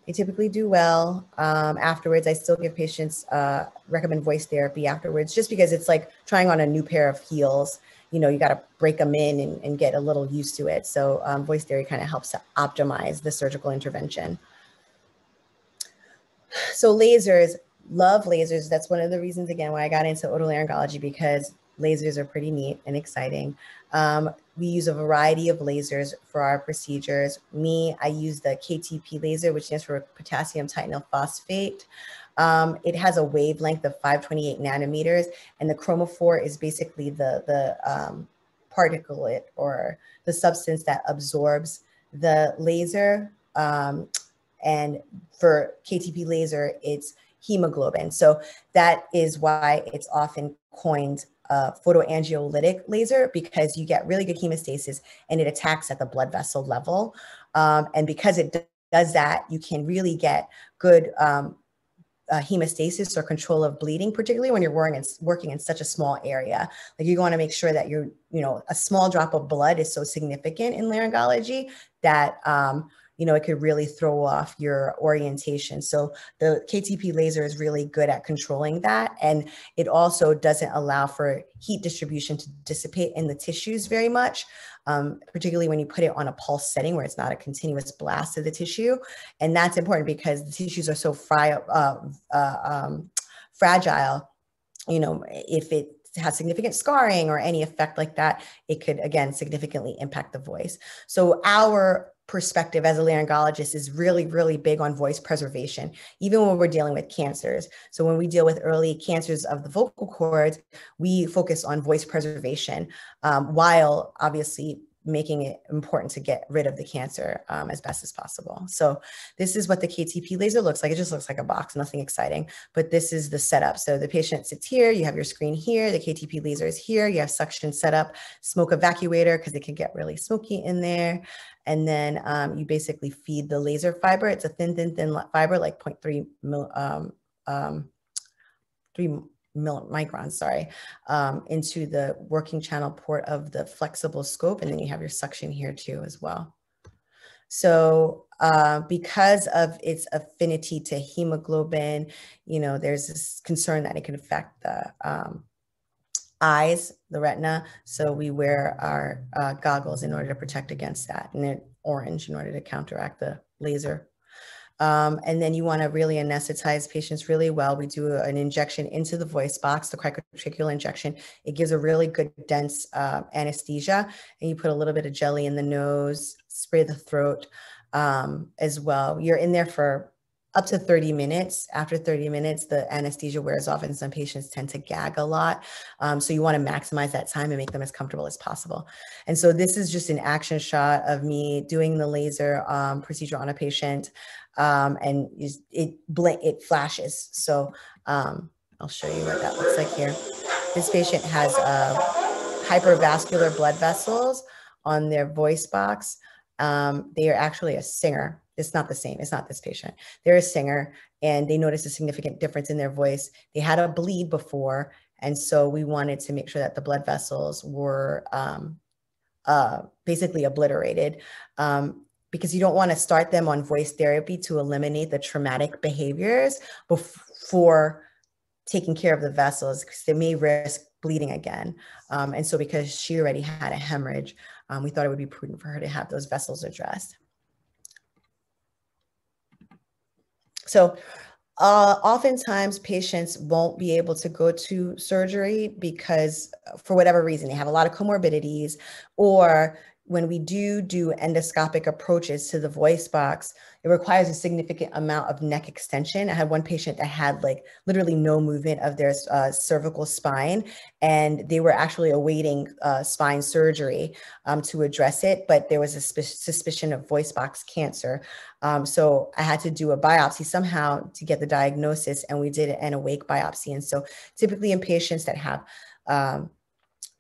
They typically do well. Um, afterwards, I still give patients, uh, recommend voice therapy afterwards, just because it's like trying on a new pair of heels you know, you got to break them in and, and, get a little used to it. So um, voice therapy kind of helps to optimize the surgical intervention. So lasers, love lasers. That's one of the reasons, again, why I got into otolaryngology because lasers are pretty neat and exciting. Um, we use a variety of lasers for our procedures. Me, I use the KTP laser, which stands for potassium titanyl phosphate. Um, it has a wavelength of 528 nanometers, and the chromophore is basically the, the um, particulate or the substance that absorbs the laser. Um, and for KTP laser, it's hemoglobin. So that is why it's often coined a photoangiolytic laser because you get really good hemostasis and it attacks at the blood vessel level. Um, and because it does that, you can really get good um, uh, hemostasis or control of bleeding, particularly when you're working in, working in such a small area. Like you want to make sure that you're, you know, a small drop of blood is so significant in laryngology that um, you know, it could really throw off your orientation. So the KTP laser is really good at controlling that. And it also doesn't allow for heat distribution to dissipate in the tissues very much, um, particularly when you put it on a pulse setting where it's not a continuous blast of the tissue. And that's important because the tissues are so fri- uh, uh, um, fragile. You know, if it has significant scarring or any effect like that, it could again significantly impact the voice. So our perspective as a laryngologist is really, really big on voice preservation, even when we're dealing with cancers. So when we deal with early cancers of the vocal cords, we focus on voice preservation um, while obviously making it important to get rid of the cancer um, as best as possible. So this is what the KTP laser looks like. It just looks like a box, nothing exciting, but this is the setup. So the patient sits here, you have your screen here, the KTP laser is here, you have suction set up, smoke evacuator because it can get really smoky in there. And then um, you basically feed the laser fiber. It's a thin, thin, thin fiber, like 0.3 mil, um, um, three microns, sorry, um, into the working channel port of the flexible scope. And then you have your suction here too as well. So uh, because of its affinity to hemoglobin, you know, there's this concern that it can affect the um, eyes, the retina. So we wear our uh, goggles in order to protect against that. And then orange in order to counteract the laser. Um, and then you want to really anesthetize patients really well. We do an injection into the voice box, the cricrotracheal injection. It gives a really good dense uh, anesthesia. And you put a little bit of jelly in the nose, spray the throat um, as well. You're in there for up to 30 minutes. After 30 minutes, the anesthesia wears off, and some patients tend to gag a lot. Um, so you want to maximize that time and make them as comfortable as possible. And so this is just an action shot of me doing the laser um, procedure on a patient, um, and it it flashes. So um, I'll show you what that looks like here. This patient has uh, hypervascular blood vessels on their voice box. Um, they are actually a singer it's not the same. It's not this patient. They're a singer and they noticed a significant difference in their voice. They had a bleed before. And so we wanted to make sure that the blood vessels were um, uh, basically obliterated um, because you don't want to start them on voice therapy to eliminate the traumatic behaviors before taking care of the vessels because they may risk bleeding again. Um, and so because she already had a hemorrhage, um, we thought it would be prudent for her to have those vessels addressed. So uh, oftentimes patients won't be able to go to surgery because for whatever reason, they have a lot of comorbidities or when we do do endoscopic approaches to the voice box, it requires a significant amount of neck extension. I had one patient that had like literally no movement of their uh, cervical spine, and they were actually awaiting uh, spine surgery um, to address it, but there was a suspicion of voice box cancer. Um, so I had to do a biopsy somehow to get the diagnosis, and we did an awake biopsy. And so typically in patients that have um,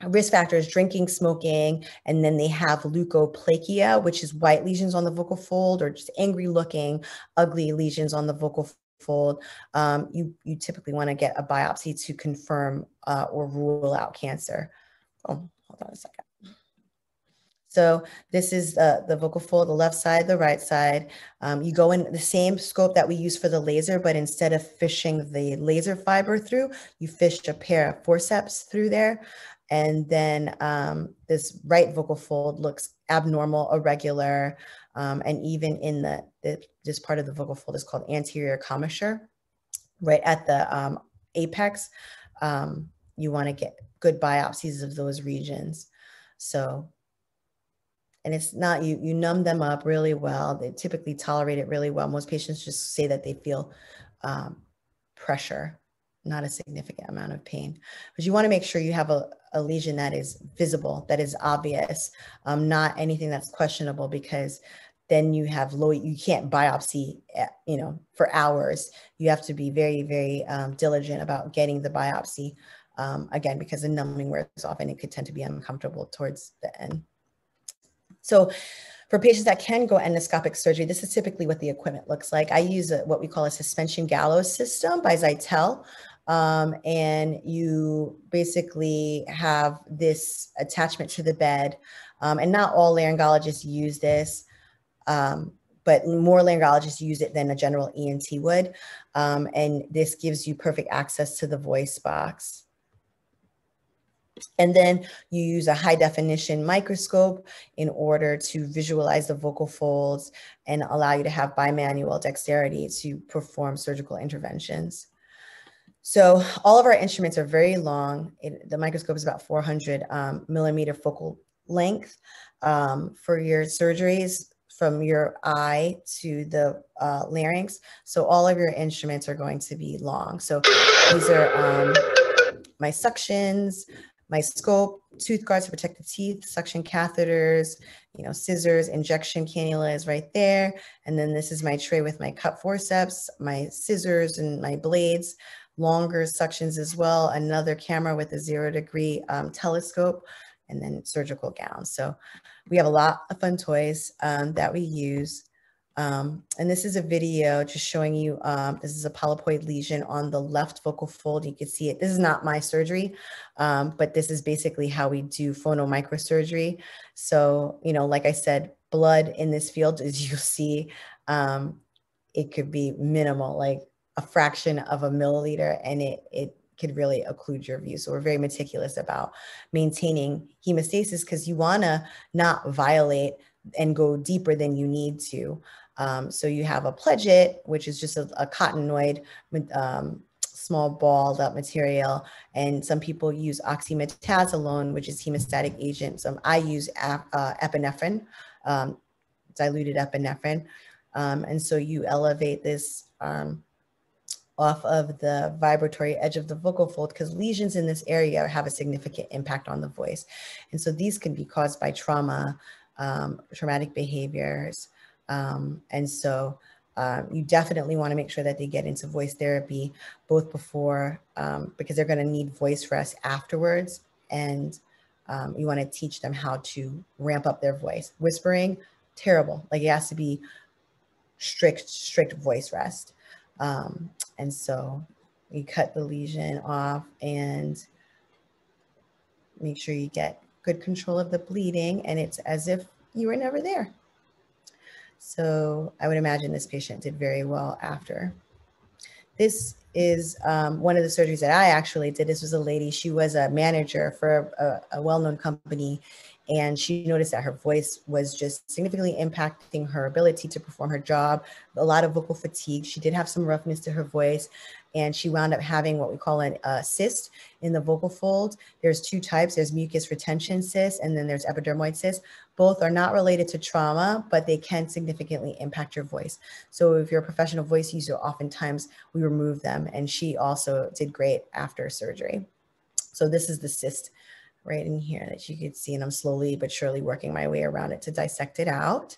risk factors drinking smoking and then they have leukoplakia which is white lesions on the vocal fold or just angry looking ugly lesions on the vocal fold um, you you typically want to get a biopsy to confirm uh, or rule out cancer oh hold on a second so this is the, the vocal fold, the left side, the right side. Um, you go in the same scope that we use for the laser, but instead of fishing the laser fiber through, you fish a pair of forceps through there. And then um, this right vocal fold looks abnormal, irregular, um, and even in the, the, this part of the vocal fold is called anterior commissure, right at the um, apex. Um, you want to get good biopsies of those regions. So, and it's not, you, you numb them up really well. They typically tolerate it really well. Most patients just say that they feel um, pressure not a significant amount of pain. But you want to make sure you have a, a lesion that is visible, that is obvious, um, not anything that's questionable because then you have low, you can't biopsy, eh, you know, for hours. You have to be very, very um, diligent about getting the biopsy. Um, again, because the numbing wears off and it could tend to be uncomfortable towards the end. So for patients that can go endoscopic surgery, this is typically what the equipment looks like. I use a, what we call a suspension gallows system by Zeitels. Um, and you basically have this attachment to the bed. Um, and not all laryngologists use this, um, but more laryngologists use it than a general ENT would. Um, and this gives you perfect access to the voice box. And then you use a high definition microscope in order to visualize the vocal folds and allow you to have bimanual dexterity to perform surgical interventions. So all of our instruments are very long. It, the microscope is about 400 um, millimeter focal length um, for your surgeries from your eye to the uh, larynx. So all of your instruments are going to be long. So these are um, my suctions, my scope, tooth guards to protect the teeth, suction catheters, you know, scissors, injection cannula is right there. And then this is my tray with my cut forceps, my scissors and my blades longer suctions as well, another camera with a zero degree um, telescope, and then surgical gowns. So we have a lot of fun toys um, that we use. Um, and this is a video just showing you, um, this is a polypoid lesion on the left vocal fold. You can see it. This is not my surgery, um, but this is basically how we do phonomicrosurgery. So, you know, like I said, blood in this field, as you see, um, it could be minimal, like a fraction of a milliliter and it, it could really occlude your view. So we're very meticulous about maintaining hemostasis because you want to not violate and go deeper than you need to. Um, so you have a pledget, which is just a, a cottonoid um, small balled up material. And some people use oxymetazoline, which is hemostatic agent. Some I use uh, epinephrine, um, diluted epinephrine. Um, and so you elevate this um, off of the vibratory edge of the vocal fold because lesions in this area have a significant impact on the voice. And so these can be caused by trauma, um, traumatic behaviors. Um, and so um, you definitely want to make sure that they get into voice therapy both before, um, because they're going to need voice rest afterwards. And um, you want to teach them how to ramp up their voice. Whispering, terrible. Like it has to be strict, strict voice rest. Um, and so you cut the lesion off and make sure you get good control of the bleeding. And it's as if you were never there. So I would imagine this patient did very well after. This is um, one of the surgeries that I actually did. This was a lady, she was a manager for a, a well-known company and she noticed that her voice was just significantly impacting her ability to perform her job, a lot of vocal fatigue. She did have some roughness to her voice, and she wound up having what we call a uh, cyst in the vocal fold. There's two types. There's mucus retention cyst, and then there's epidermoid cyst. Both are not related to trauma, but they can significantly impact your voice. So if you're a professional voice user, oftentimes we remove them, and she also did great after surgery. So this is the cyst right in here that you could see, and I'm slowly but surely working my way around it to dissect it out.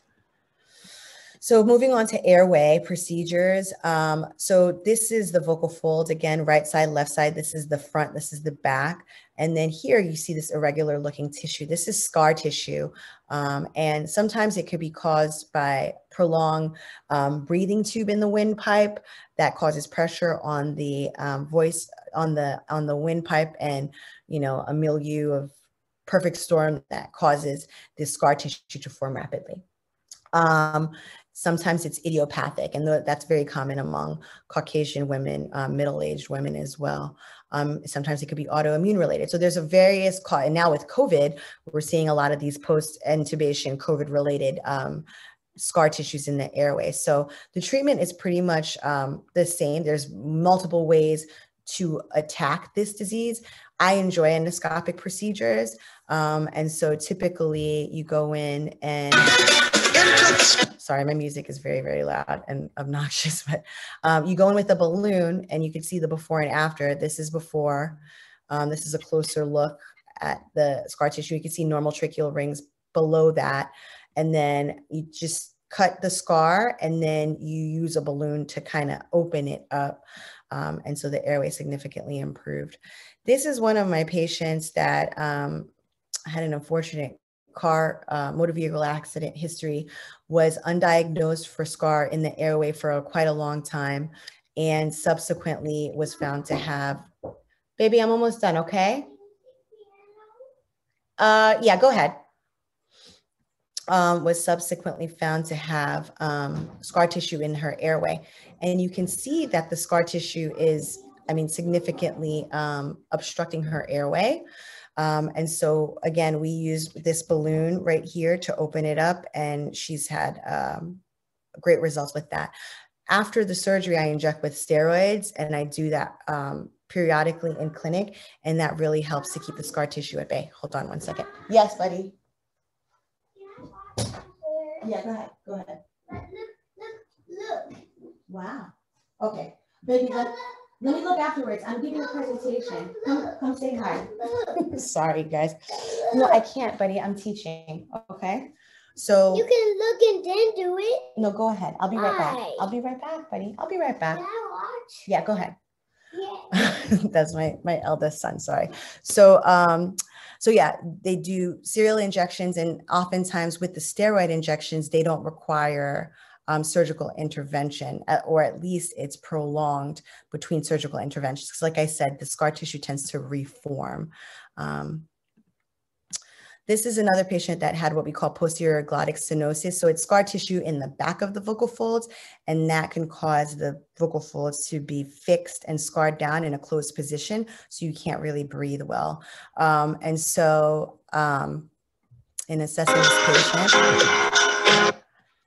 So moving on to airway procedures. Um, so this is the vocal fold again, right side, left side. This is the front, this is the back. And then here you see this irregular looking tissue. This is scar tissue. Um, and sometimes it could be caused by prolonged um, breathing tube in the windpipe that causes pressure on the um, voice, on the, on the windpipe and, you know, a milieu of perfect storm that causes this scar tissue to form rapidly. Um, Sometimes it's idiopathic, and that's very common among Caucasian women, um, middle-aged women as well. Um, sometimes it could be autoimmune related. So there's a various, cause and now with COVID, we're seeing a lot of these post-intubation COVID-related um, scar tissues in the airway. So the treatment is pretty much um, the same. There's multiple ways to attack this disease. I enjoy endoscopic procedures. Um, and so typically you go in and sorry, my music is very, very loud and obnoxious, but um, you go in with a balloon and you can see the before and after. This is before. Um, this is a closer look at the scar tissue. You can see normal tracheal rings below that. And then you just cut the scar and then you use a balloon to kind of open it up. Um, and so the airway significantly improved. This is one of my patients that um, had an unfortunate car uh, motor vehicle accident history was undiagnosed for scar in the airway for a, quite a long time and subsequently was found to have baby i'm almost done okay uh yeah go ahead um, was subsequently found to have um, scar tissue in her airway and you can see that the scar tissue is i mean significantly um, obstructing her airway um, and so again, we use this balloon right here to open it up and she's had um, great results with that. After the surgery, I inject with steroids and I do that um, periodically in clinic and that really helps to keep the scar tissue at bay. Hold on one second. Yes, buddy. Yeah, go ahead. Go ahead. Look, look, look. Wow. Okay. Baby, let, let me look afterwards. I'm giving a presentation. Come, come say hi. Sorry, guys. No, I can't, buddy. I'm teaching. Okay. So you can look and then do it. No, go ahead. I'll be right back. I'll be right back, buddy. I'll be right back. Yeah, go ahead. Yeah. That's my my eldest son. Sorry. So um, so yeah, they do serial injections, and oftentimes with the steroid injections, they don't require um, surgical intervention, or at least it's prolonged between surgical interventions. Because, like I said, the scar tissue tends to reform. Um, this is another patient that had what we call posterior glottic stenosis. So it's scar tissue in the back of the vocal folds, and that can cause the vocal folds to be fixed and scarred down in a closed position. So you can't really breathe well. Um, and so um, in assessing this patient,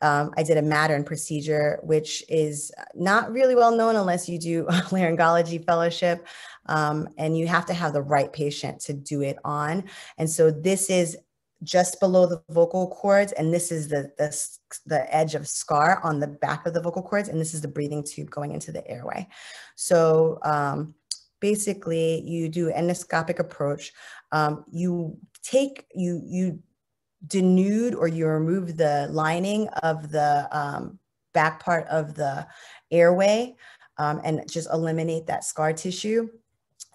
um, I did a Mattern procedure, which is not really well known unless you do a laryngology fellowship. Um, and you have to have the right patient to do it on. And so this is just below the vocal cords, and this is the, the, the edge of scar on the back of the vocal cords, and this is the breathing tube going into the airway. So um, basically, you do endoscopic approach. Um, you take, you, you denude or you remove the lining of the um, back part of the airway um, and just eliminate that scar tissue.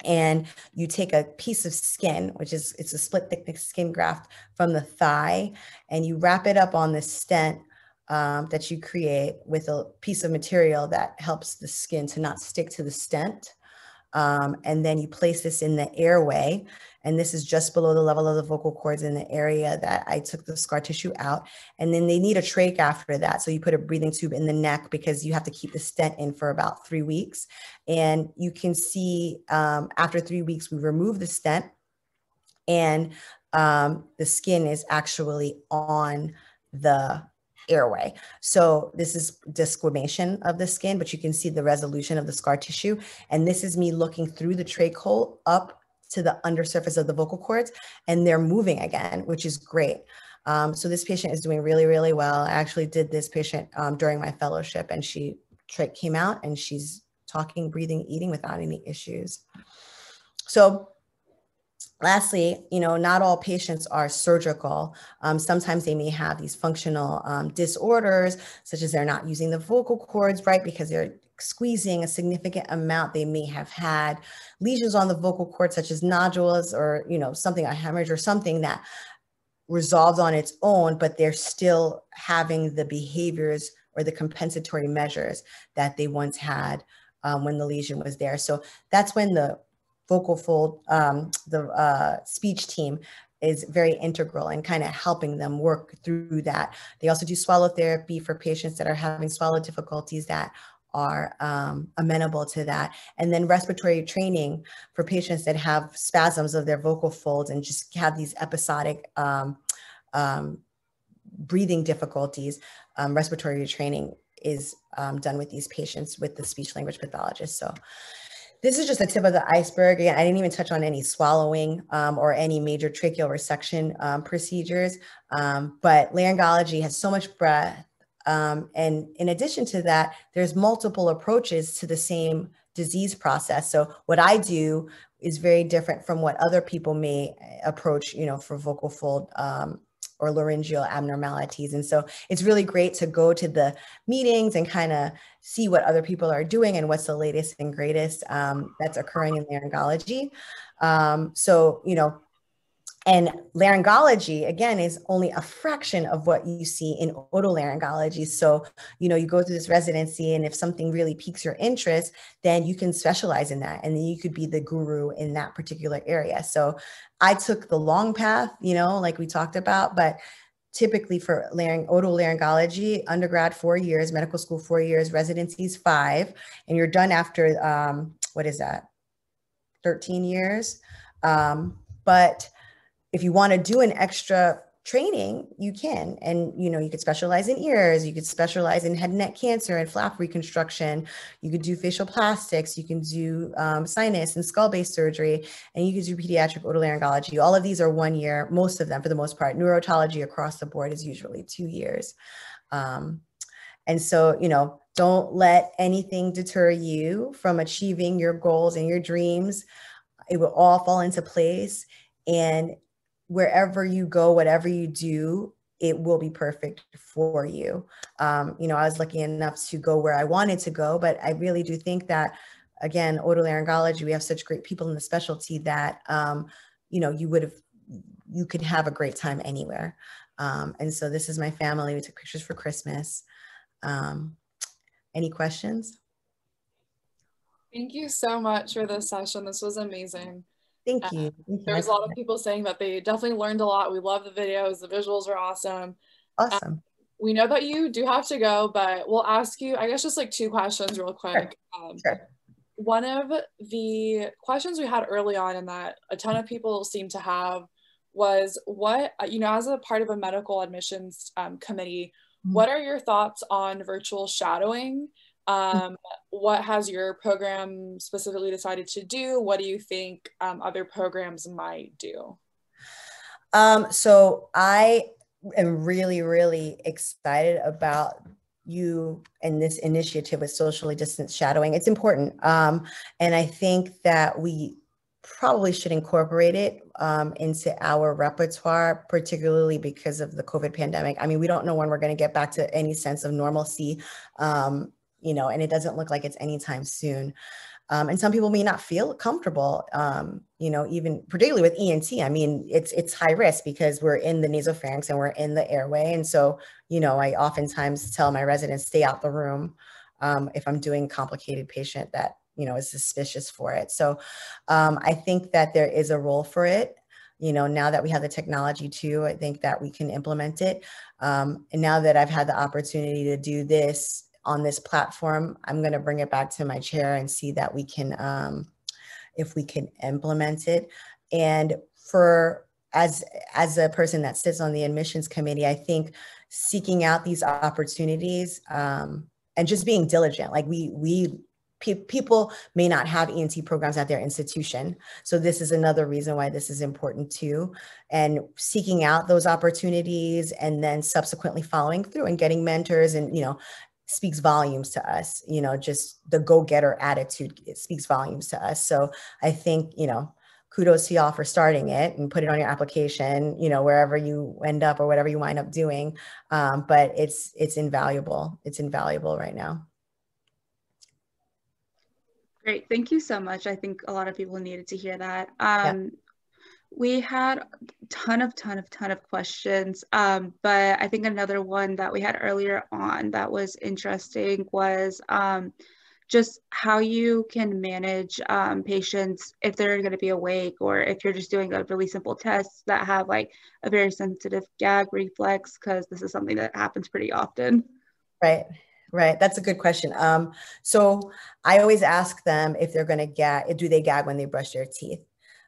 And you take a piece of skin which is it's a split thickness skin graft from the thigh and you wrap it up on the stent um, that you create with a piece of material that helps the skin to not stick to the stent um, and then you place this in the airway and this is just below the level of the vocal cords in the area that I took the scar tissue out. And then they need a trach after that. So you put a breathing tube in the neck because you have to keep the stent in for about three weeks. And you can see um, after three weeks, we remove the stent and um, the skin is actually on the airway. So this is desquamation of the skin, but you can see the resolution of the scar tissue. And this is me looking through the trach hole up to the undersurface of the vocal cords and they're moving again, which is great. Um, so this patient is doing really, really well. I actually did this patient um, during my fellowship and she trach came out and she's talking, breathing, eating without any issues. So Lastly, you know, not all patients are surgical. Um, sometimes they may have these functional um, disorders, such as they're not using the vocal cords right because they're squeezing a significant amount. They may have had lesions on the vocal cord, such as nodules or, you know, something, a hemorrhage or something that resolves on its own, but they're still having the behaviors or the compensatory measures that they once had um, when the lesion was there. So that's when the vocal fold, um, the uh, speech team is very integral in kind of helping them work through that. They also do swallow therapy for patients that are having swallow difficulties that are um, amenable to that. And then respiratory training for patients that have spasms of their vocal folds and just have these episodic um, um, breathing difficulties. Um, respiratory training is um, done with these patients with the speech language pathologist. So this is just the tip of the iceberg. Again, I didn't even touch on any swallowing um, or any major tracheal resection um, procedures, um, but laryngology has so much breadth. Um, and in addition to that, there's multiple approaches to the same disease process. So what I do is very different from what other people may approach, you know, for vocal fold um, or laryngeal abnormalities. And so it's really great to go to the meetings and kind of see what other people are doing and what's the latest and greatest um, that's occurring in laryngology. Um, so, you know, and laryngology, again, is only a fraction of what you see in otolaryngology. So, you know, you go through this residency, and if something really piques your interest, then you can specialize in that. And then you could be the guru in that particular area. So, I took the long path, you know, like we talked about, but typically for laryng- otolaryngology, undergrad four years, medical school four years, residencies five, and you're done after um, what is that, 13 years. Um, but if you want to do an extra training you can. And you know you could specialize in ears you could specialize in head and neck cancer and flap reconstruction. You could do facial plastics you can do um, sinus and skull base surgery and you could do pediatric otolaryngology. All of these are one year most of them for the most part. Neurotology across the board is usually two years. Um, and so you know don't let anything deter you from achieving your goals and your dreams. It will all fall into place. And wherever you go, whatever you do, it will be perfect for you. Um, you know, I was lucky enough to go where I wanted to go, but I really do think that, again, otolaryngology, we have such great people in the specialty that, um, you know, you would have, you could have a great time anywhere. Um, and so this is my family. We took pictures for Christmas. Um, any questions? Thank you so much for this session. This was amazing. Thank you. There's a lot of people saying that they definitely learned a lot. We love the videos. The visuals are awesome. Awesome. Um, we know that you do have to go, but we'll ask you, I guess, just like two questions real quick. Sure. Um, sure. One of the questions we had early on, and that a ton of people seem to have, was what, you know, as a part of a medical admissions um, committee, mm-hmm. what are your thoughts on virtual shadowing? Um, what has your program specifically decided to do? What do you think um, other programs might do? Um, so I am really, really excited about you and this initiative with socially distanced shadowing. It's important. Um, and I think that we probably should incorporate it um, into our repertoire, particularly because of the COVID pandemic. I mean, we don't know when we're going to get back to any sense of normalcy, um, you know, and it doesn't look like it's anytime soon. Um, and some people may not feel comfortable, um, you know, even particularly with ENT. I mean, it's it's high risk because we're in the nasopharynx and we're in the airway, and so you know, I oftentimes tell my residents stay out the room um, if I'm doing complicated patient that you know is suspicious for it. So um, I think that there is a role for it. You know, now that we have the technology too, I think that we can implement it. Um, and now that I've had the opportunity to do this on this platform. I'm going to bring it back to my chair and see that we can, um, if we can implement it. And for as as a person that sits on the admissions committee, I think seeking out these opportunities um, and just being diligent. Like we we people may not have ENT programs at their institution. So this is another reason why this is important too. And seeking out those opportunities and then subsequently following through and getting mentors and, you know, speaks volumes to us you know just the go-getter attitude it speaks volumes to us. So i think you know kudos to y'all for starting it and put it on your application you know wherever you end up or whatever you wind up doing. Um, but it's it's invaluable. It's invaluable right now. Great. Thank you so much. I think a lot of people needed to hear that. Um, yeah we had a ton of ton of ton of questions um, but i think another one that we had earlier on that was interesting was um, just how you can manage um, patients if they're going to be awake or if you're just doing a really simple test that have like a very sensitive gag reflex because this is something that happens pretty often right Right, that's a good question. Um, so I always ask them if they're going to gag. Do they gag when they brush their teeth?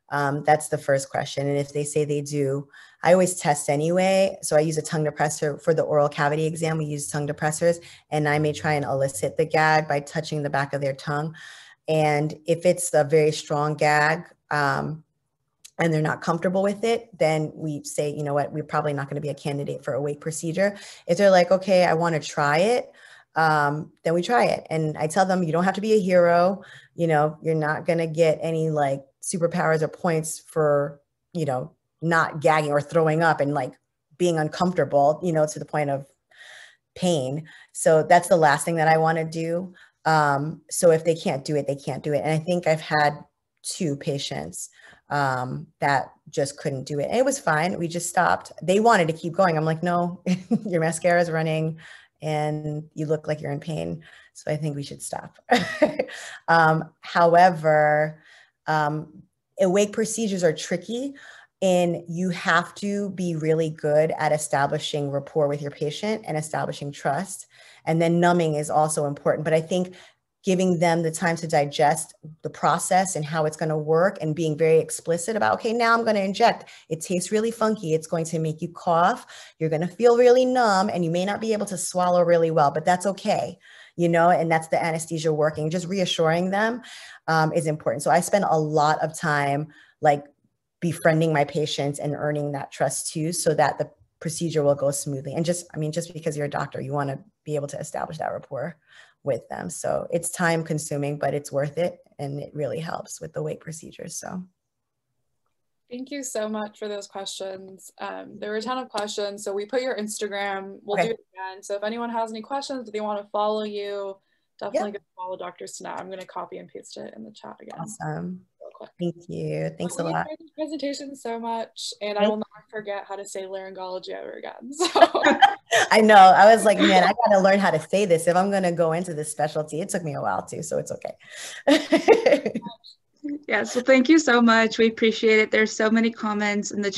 Um, that's the first question. And if they say they do, I always test anyway. So I use a tongue depressor for the oral cavity exam. We use tongue depressors, and I may try and elicit the gag by touching the back of their tongue. And if it's a very strong gag, um, and they're not comfortable with it, then we say, you know what, we're probably not going to be a candidate for a wake procedure. If they're like, okay, I want to try it, um, then we try it. And I tell them, you don't have to be a hero. You know, you're not going to get any like superpowers or points for you know not gagging or throwing up and like being uncomfortable you know to the point of pain. So that's the last thing that i want to do. Um, so if they can't do it they can't do it. And i think i've had two patients um, that just couldn't do it. And it was fine. We just stopped. They wanted to keep going. I'm like no your mascara is running and you look like you're in pain. So i think we should stop. Um, however um, awake procedures are tricky and you have to be really good at establishing rapport with your patient and establishing trust. And then numbing is also important. But I think giving them the time to digest the process and how it's going to work and being very explicit about okay now i'm going to inject it tastes really funky it's going to make you cough you're going to feel really numb and you may not be able to swallow really well but that's okay you know, and that's the anesthesia working. Just reassuring them um, is important. So I spend a lot of time like befriending my patients and earning that trust too, so that the procedure will go smoothly. And just, I mean, just because you're a doctor, you want to be able to establish that rapport with them. So it's time consuming, but it's worth it. And it really helps with the wake procedures. So. Thank you so much for those questions. Um, there were a ton of questions. So we put your Instagram, we'll okay. do it again. So if anyone has any questions, if they want to follow you, definitely yep. go follow Dr. Snap. I'm going to copy and paste it in the chat again. Awesome. Thank you. Thanks well, a lot. presentation so much, and I will not forget how to say laryngology ever again. So I know. I was like, man, I got to learn how to say this if I'm going to go into this specialty. It took me a while too, so it's okay. yeah So thank you so much. We appreciate it. There's so many comments in the